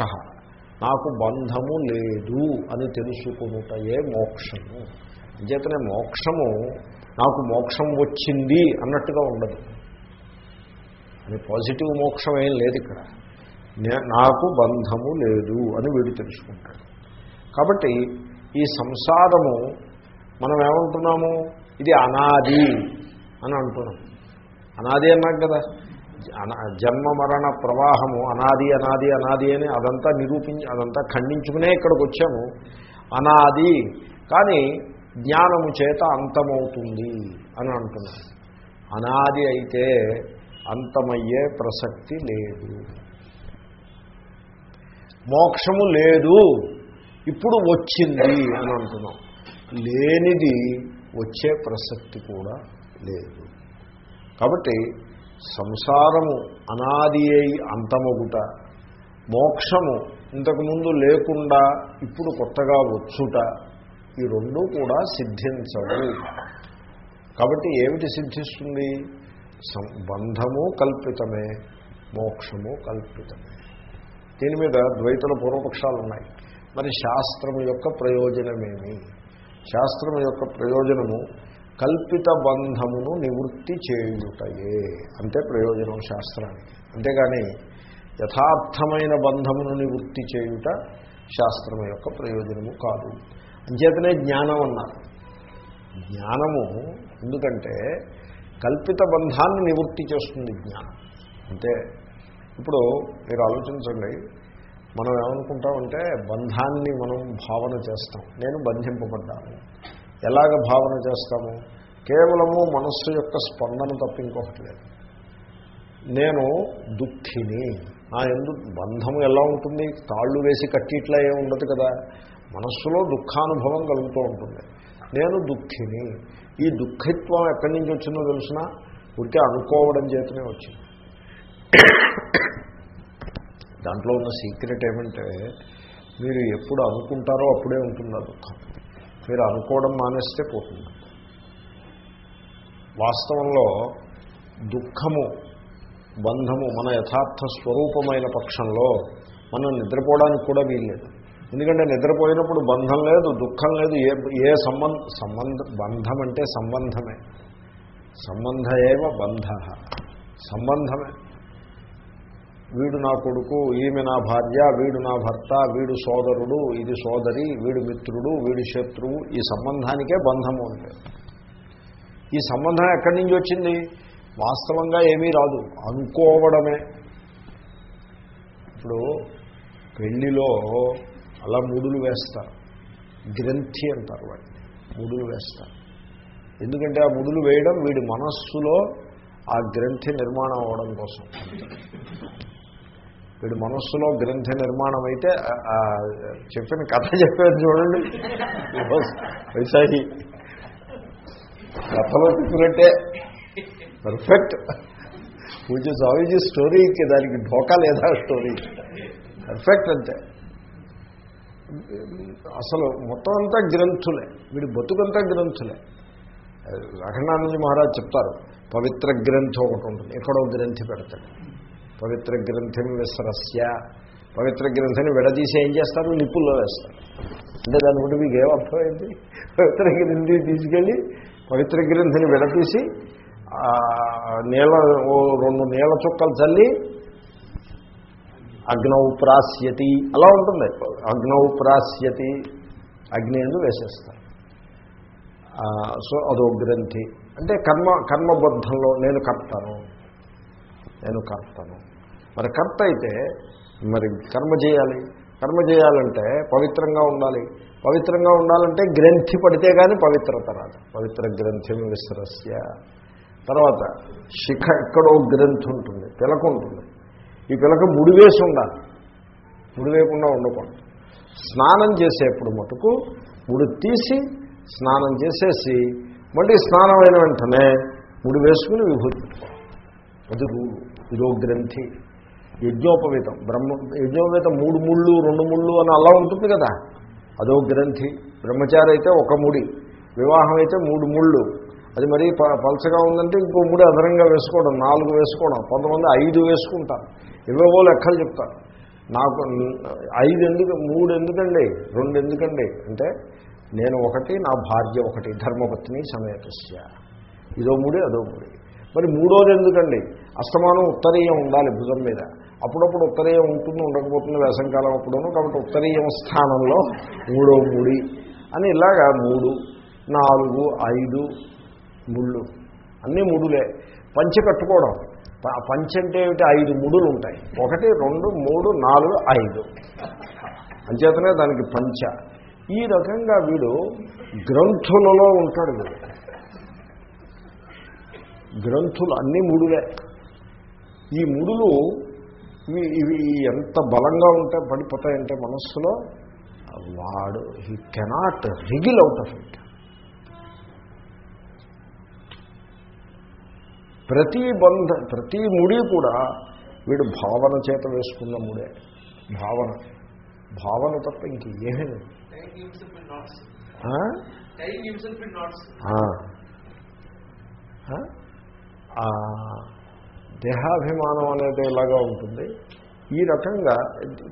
నాకు బంధము లేదు అని తెలుసుకునుటయే మోక్షము. అంచేతనే మోక్షము నాకు మోక్షం వచ్చింది అన్నట్టుగా ఉండదు. అది పాజిటివ్ మోక్షం ఏం లేదు ఇక్కడ నాకు బంధము లేదు అని వీడు తెలుసుకుంటాడు. కాబట్టి ఈ సంసారము మనం ఏమంటున్నాము? ఇది అనాది అని అంటున్నాం. అనాది అన్నాం కదా. జన్మ మరణ ప్రవాహము అనాది అనాది అనాది అని అదంతా నిరూపించి అదంతా ఖండించుకునే ఇక్కడికి వచ్చాము. అనాది. కానీ జ్ఞానము చేత అంతమవుతుంది అని అంటున్నాం. అనాది అయితే అంతమయ్యే ప్రసక్తి లేదు. మోక్షము లేదు. ఇప్పుడు వచ్చింది అని అంటున్నాం. లేనిది వచ్చే ప్రసక్తి కూడా లేదు. కాబట్టి సంసారము అనాది అయి అంతమగుట మోక్షము ఇంతకుముందు లేకుండా ఇప్పుడు కొత్తగా వచ్చుట ఈ రెండూ కూడా సిద్ధించవు. కాబట్టి ఏమిటి సిద్ధిస్తుంది? సం- బంధము కల్పితమే మోక్షము కల్పితమే. దీని మీద ద్వైతుల పూర్వపక్షాలు ఉన్నాయి మరి శాస్త్రం యొక్క ప్రయోజనమేమి? శాస్త్రం యొక్క ప్రయోజనము కల్పిత బంధమును నివృత్తి చేయుటయే. అంతే ప్రయోజనం శాస్త్రానికి. అంతేగాని యథార్థమైన బంధమును నివృత్తి చేయుట శాస్త్రం యొక్క ప్రయోజనము కాదు. అంచేతనే జ్ఞానం అన్నారు. జ్ఞానము ఎందుకంటే కల్పిత బంధాన్ని నివృత్తి చేస్తుంది జ్ఞానం. అంటే ఇప్పుడు మీరు ఆలోచించండి మనం ఏమనుకుంటామంటే బంధాన్ని మనం భావన చేస్తాం. నేను బంధింపబడ్డాను. ఎలాగ భావన చేస్తాము? కేవలము మనస్సు యొక్క స్పందన తప్ప ఇంకొకటి లేదు. నేను దుఃఖిని. నా ఎందు బంధము ఎలా ఉంటుంది? తాళ్ళు వేసి కట్టిట్లా ఏమి ఉండదు కదా? మనస్సులో దుఃఖానుభవం కలుగుతూ ఉంటుంది. నేను దుఃఖిని. ఈ దుఃఖిత్వం ఎక్కడి నుంచి వచ్చిందో తెలిసిన? ఉంటే అనుకోవడం చేతనే వచ్చింది. దాంట్లో ఉన్న సీక్రెట్ ఏమంటే మీరు ఎప్పుడు అనుకుంటారో అప్పుడే ఉంటుంది ఆ దుఃఖం మీరు అనుకోవడం మానేస్తే పోతుంది. వాస్తవంలో దుఃఖము బంధము మన యథార్థ స్వరూపమైన పక్షంలో మనం నిద్రపోవడానికి కూడా వీల్లేదు. ఎందుకంటే నిద్రపోయినప్పుడు బంధం లేదు దుఃఖం లేదు ఏ ఏ సంబంధ సంబంధ బంధం అంటే సంబంధమే. సంబంధ ఏవ బంధ? సంబంధమే. వీడు నా కొడుకు ఈమె నా భార్య వీడు నా భర్త వీడు సోదరుడు ఇది సోదరి వీడు మిత్రుడు వీడు శత్రువు ఈ సంబంధానికే బంధము అంటే ఈ సంబంధం ఎక్కడి నుంచి వచ్చింది? వాస్తవంగా ఏమీ రాదు అనుకోవడమే. ఇప్పుడు పెళ్ళిలో అలా ముడులు వేస్తారు. గ్రంథి అంటారు వాటిని ముడులు వేస్తారు. ఎందుకంటే ఆ ముడులు వేయడం వీడి మనస్సులో ఆ గ్రంథి నిర్మాణం అవడం కోసం. వీడి మనస్సులో గ్రంథి నిర్మాణం అయితే చెప్పిన కథ చెప్పారు చూడండి. వైశాఖి కథలో చెప్పినట్టే. పర్ఫెక్ట్ పూజ స్వామీజీ స్టోరీకి దానికి ఢోకా లేదా స్టోరీ పర్ఫెక్ట్ అంతే అసలు మొత్తం అంతా గ్రంథులే. వీడి బతుకంతా గ్రంథులే. అఖండానంద మహారాజ్ చెప్తారు పవిత్ర గ్రంథం ఒకటి ఉంటుంది. ఎక్కడో గ్రంథి పెడతాడు. పవిత్ర గ్రంథిం విశ్రస్య పవిత్ర గ్రంథిని విడదీసి ఏం చేస్తారు? నిప్పుల్లో వేస్తారు. అంటే దాన్ని బట్టి మీకు ఏం అర్థమైంది పవిత్ర గ్రంథి తీసుకెళ్ళి పవిత్ర గ్రంథిని విడదీసి నీళ్ళ ఓ రెండు నీళ్ళ చుక్కలు చల్లి అగ్నౌ ప్రాస్యతి. అలా ఉంటుంది. అగ్నౌ ప్రాస్యతి. అగ్ని ఎందు వేసేస్తారు. సో అదో గ్రంథి. అంటే కర్మ కర్మబద్ధంలో నేను కర్తను. నేను కర్తను. మరి కర్త అయితే మరి కర్మ చేయాలి. కర్మ చేయాలంటే పవిత్రంగా ఉండాలి. పవిత్రంగా ఉండాలంటే గ్రంథి పడితే కానీ పవిత్రత రాదు. పవిత్ర గ్రంథి విశ్రస్య తర్వాత శిఖ ఎక్కడో గ్రంథి ఉంటుంది పిలక ఉంటుంది. ఈ పిలక ముడివేసి ఉండాలి. ముడివేయకుండా ఉండకూడదు. స్నానం చేసేప్పుడు మటుకు ముడి తీసి స్నానం చేసేసి మళ్ళీ స్నానం అయిన వెంటనే ముడి వేసుకుని విభూతి అది రూలు ఇదో గ్రంథి. యజ్ఞోపవీతం. బ్రహ్మ యజ్ఞోపవీతం మూడు ముళ్ళు రెండు ముళ్ళు అని అలా ఉంటుంది కదా. అదో గ్రంథి. బ్రహ్మచారి అయితే ఒక ముడి. వివాహం అయితే మూడు ముళ్ళు. అది మరీ పలసగా ఉందంటే ఇంకో ముడి అదనంగా వేసుకోవడం నాలుగు వేసుకోవడం. కొంతమంది ఐదు వేసుకుంటారు. ఇవేవో లెక్కలు చెప్తారు. నాకు ఐదు ఎందుకు మూడు ఎందుకండి? రెండు ఎందుకండి? అంటే నేను ఒకటి నా భార్య ఒకటి ధర్మపత్ని సమేతస్య. ఇదో ముడి అదో ముడి. మరి మూడోది ఎందుకండి? అస్తమానం ఉత్తరీయం ఉండాలి భుజం మీద. అప్పుడప్పుడు ఉత్తరీయం ఉంటుంది ఉండకపోతుంది వేసంకాలం అప్పుడును కాబట్టి ఉత్తరీయం స్థానంలో మూడో ముడి అని ఇలాగా మూడు నాలుగు ఐదు ముళ్ళు. అన్నీ ముడులే. పంచ కట్టుకోవడం. పంచ అంటే ఏమిటి? ఐదు ముడులు ఉంటాయి. ఒకటి రెండు మూడు నాలుగు ఐదు. అంచేతనే దానికి పంచ. ఈ రకంగా వీడు గ్రంథులలో ఉంటాడు వీడు. గ్రంథులు అన్ని ముడులే. ఈ ముడులు ఇవి ఎంత బలంగా ఉంటే పడిపోతాయంటే మనస్సులో వాడు he cannot wriggle out of it ప్రతి బంధ ప్రతి ముడి కూడా వీడు భావన చేత వేసుకున్న ముడే. భావన. భావన తప్ప ఇంక ఏమీ లేదు. దేహాభిమానం అనేది ఇలాగా ఉంటుంది. ఈ రకంగా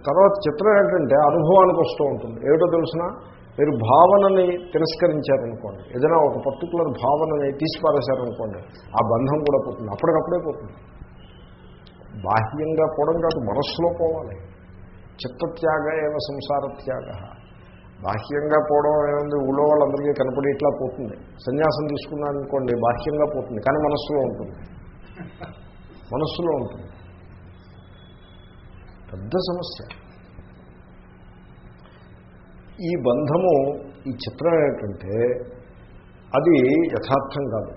తర్వాత చిత్రం ఏంటంటే అనుభవానికి వస్తూ ఉంటుంది. ఏమిటో తెలిసిన? మీరు భావనని తిరస్కరించారనుకోండి. ఏదైనా ఒక పర్టికులర్ భావనని తీసిపారేశారనుకోండి ఆ బంధం కూడా పోతుంది. అప్పటికప్పుడే పోతుంది. బాహ్యంగా పోవడం కాదు మనస్సులో పోవాలి. చిత్తత్యాగ ఏవ సంసార త్యాగ బాహ్యంగా పోవడం ఏముంది ఊళ్ళో వాళ్ళందరికీ కనపడి ఇట్లా పోతుంది. సన్యాసం తీసుకున్నారనుకోండి బాహ్యంగా పోతుంది కానీ మనస్సులో ఉంటుంది. మనస్సులో ఉంటుంది. పెద్ద సమస్య. ఈ బంధము ఈ చిత్రం ఏంటంటే అది యథార్థం కాదు.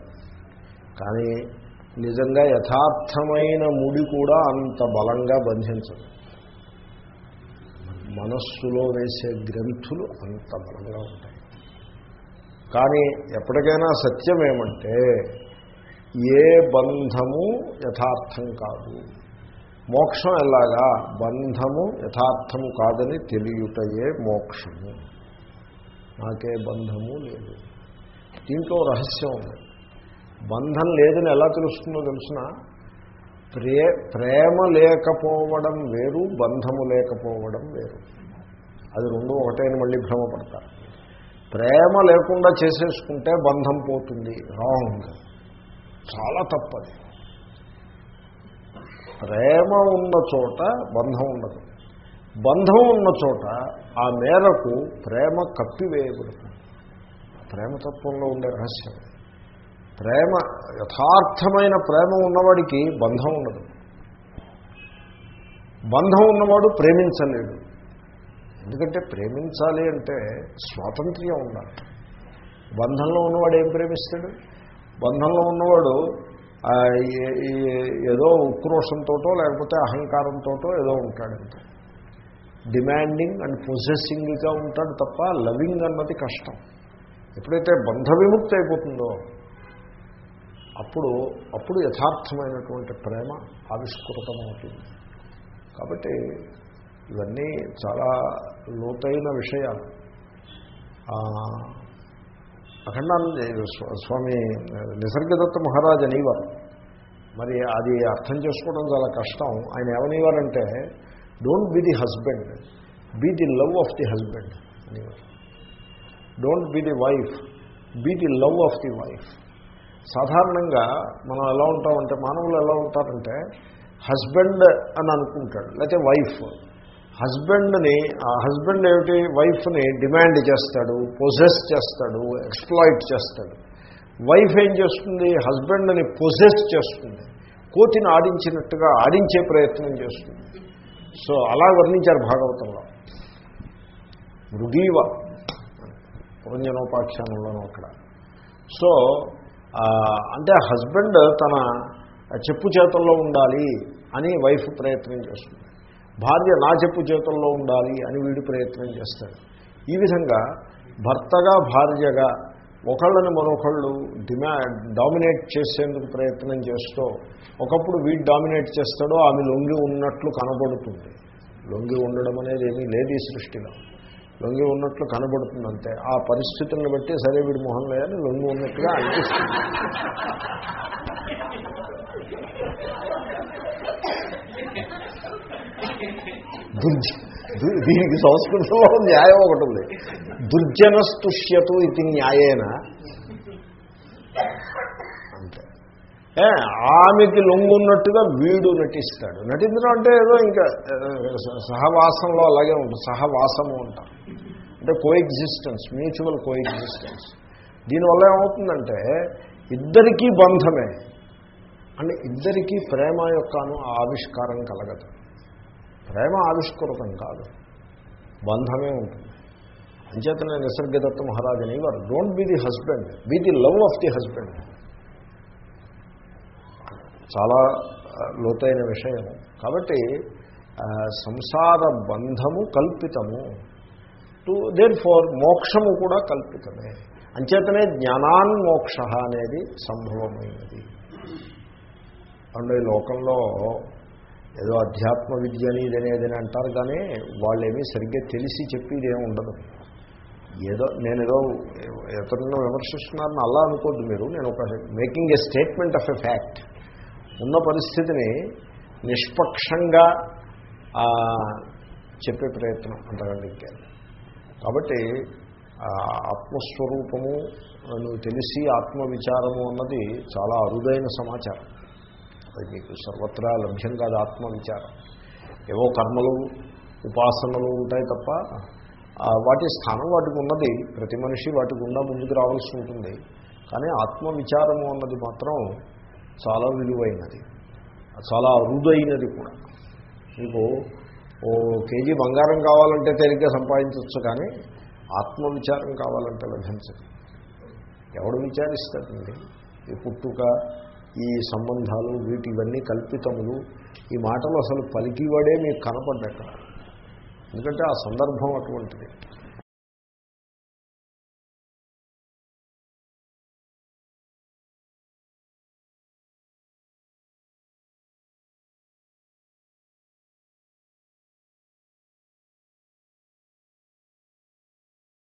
కానీ నిజంగా యథార్థమైన ముడి కూడా అంత బలంగా బంధించదు. మనస్సులో వేసే గ్రంథులు అంత బలంగా ఉంటాయి. కానీ ఎప్పటికైనా సత్యం ఏమంటే ఏ బంధము యథార్థం కాదు. మోక్షం ఎలాగా? బంధము యథార్థము కాదని తెలియటయే మోక్షము. నాకే బంధము లేదు. దీంట్లో రహస్యం ఉంది. బంధం లేదని ఎలా తెలుస్తుందో తెలిసిన? ప్రే ప్రేమ లేకపోవడం వేరు బంధము లేకపోవడం వేరు. అది రెండు ఒకటైన మళ్ళీ భ్రమపడతారు. ప్రేమ లేకుండా చేసేసుకుంటే బంధం పోతుంది. రాంగ్. చాలా తప్పది. ప్రేమ ఉన్న చోట బంధం ఉండదు. బంధం ఉన్న చోట ఆ మేరకు ప్రేమ కప్పివేయబడుతుంది ప్రేమతత్వంలో ఉండే రహస్యం. ప్రేమ యథార్థమైన ప్రేమ ఉన్నవాడికి బంధం ఉండదు. బంధం ఉన్నవాడు ప్రేమించలేడు. ఎందుకంటే ప్రేమించాలి అంటే స్వాతంత్ర్యం ఉండాలి. బంధంలో ఉన్నవాడు ఏం ప్రేమిస్తాడు? బంధంలో ఉన్నవాడు ఏదో ఉక్రోషంతో లేకపోతే అహంకారంతోటో ఏదో ఉంటాడంతే డిమాండింగ్ అండ్ పొజెసింగ్గా ఉంటాడు తప్ప లవింగ్ అన్నది కష్టం. ఎప్పుడైతే బంధ విముక్తి అయిపోతుందో అప్పుడు అప్పుడు యథార్థమైనటువంటి ప్రేమ ఆవిష్కృతమవుతుంది. కాబట్టి ఇవన్నీ చాలా లోతైన విషయాలు. అఖండానంద స్వామి నిసర్గదత్త మహారాజ్ అనేవారు. మరి అది అర్థం చేసుకోవడం చాలా కష్టం. ఆయన ఏమనేవారంటే don't be the husband be the love of the husband అనేవారు. Don't be the wife be the love of the wife సాధారణంగా మనం ఎలా ఉంటామంటే మానవులు ఎలా ఉంటారంటే హస్బెండ్ అని అనుకుంటాడు లేకపోతే వైఫ్ హస్బెండ్ని ఆ హస్బెండ్ ఏమిటి? వైఫ్ని డిమాండ్ చేస్తాడు పొజెస్ చేస్తాడు ఎక్స్ప్లాయిట్ చేస్తాడు. వైఫ్ ఏం చేస్తుంది? హస్బెండ్ని పొజెస్ చేస్తుంది. కోతిని ఆడించినట్టుగా ఆడించే ప్రయత్నం చేస్తుంది. సో అలా వర్ణించారు భాగవతంలో. మృగీవ పురంజనోపాఖ్యానంలోనూ అక్కడ. సో అంటే హస్బెండ్ తన చెప్పు చేతుల్లో ఉండాలి అని వైఫ్ ప్రయత్నం చేస్తుంది. భార్య నా చెప్పు చేతుల్లో ఉండాలి అని వీడు ప్రయత్నం చేస్తాడు. ఈ విధంగా భర్తగా భార్యగా ఒకళ్ళని మరొకళ్ళు డిమా డామినేట్ చేసేందుకు ప్రయత్నం చేస్తూ ఒకప్పుడు వీడు డామినేట్ చేస్తాడో ఆమె లొంగి ఉన్నట్లు కనబడుతుంది. లొంగి ఉండడం అనేది ఏమీ లేదు ఈ సృష్టిలో. లొంగి ఉన్నట్లు కనబడుతుంది అంతే. ఆ పరిస్థితులను బట్టి సరే వీడి మొహం లేదని లొంగి ఉన్నట్టుగా అనిపిస్తుంది. దుర్జ దీనికి సంస్కృతంలో న్యాయం ఒకటి ఉంది. దుర్జనస్తుష్యతు ఇది న్యాయేన? అంతే. ఆమెకి లొంగున్నట్టుగా వీడు నటిస్తాడు. నటించడం అంటే ఏదో ఇంకా సహవాసంలో అలాగే ఉంటుంది. సహవాసము అంటారు అంటే కో ఎగ్జిస్టెన్స్ మ్యూచువల్ కోఎగ్జిస్టెన్స్. దీనివల్ల ఏమవుతుందంటే ఇద్దరికీ బంధమే. అంటే ఇద్దరికీ ప్రేమ యొక్క ఆవిష్కారం కలగదు. ప్రేమ ఆవిష్కృతం కాదు. బంధమే ఉంటుంది. అంచేతనే నిసర్గదత్త మహారాజుని వారు don't be the husband be the love of the husband చాలా లోతైన విషయం కాబట్టి సంసార బంధము కల్పితము. టు దేర్ ఫార్ మోక్షము కూడా కల్పితమే. అంచేతనే జ్ఞానాన్మోక్ష అనేది సంభవమైనది. అండ్ ఈ లోకంలో ఏదో అధ్యాత్మ విద్య అని ఇదనేది అని అంటారు కానీ వాళ్ళేమీ సరిగ్గా తెలిసి చెప్పేది ఏమి ఉండదు. ఏదో నేను ఏదో ఇతరులను విమర్శిస్తున్నారని అలా అనుకోద్దు మీరు. నేను ఒక making a statement of a fact ఉన్న పరిస్థితిని నిష్పక్షంగా చెప్పే ప్రయత్నం అంతకంటే కాబట్టి ఆత్మస్వరూపము నువ్వు తెలిసి ఆత్మవిచారము అన్నది చాలా అరుదైన సమాచారం. అది మీకు సర్వత్రా లభ్యం కాదు ఆత్మవిచారం. ఏవో కర్మలు ఉపాసనలు ఉంటాయి తప్ప వాటి స్థానం వాటికి ఉన్నది. ప్రతి మనిషి వాటి గుండా ముందుకు రావాల్సి ఉంటుంది. కానీ ఆత్మవిచారము అన్నది మాత్రం చాలా విలువైనది. చాలా అరుదైనది కూడా. మీకు ఓ కేజీ బంగారం కావాలంటే తేలిగ్గా సంపాదించవచ్చు కానీ ఆత్మవిచారం కావాలంటే లభించదు. ఎవడు విచారిస్తాడండి? ఈ పుట్టుక ఈ సంబంధాలు వీటి ఇవన్నీ కల్పితములు. ఈ మాటలు అసలు పలికివాడే మీకు కనపడ్డక్కడ. ఎందుకంటే ఆ సందర్భం అటువంటిది.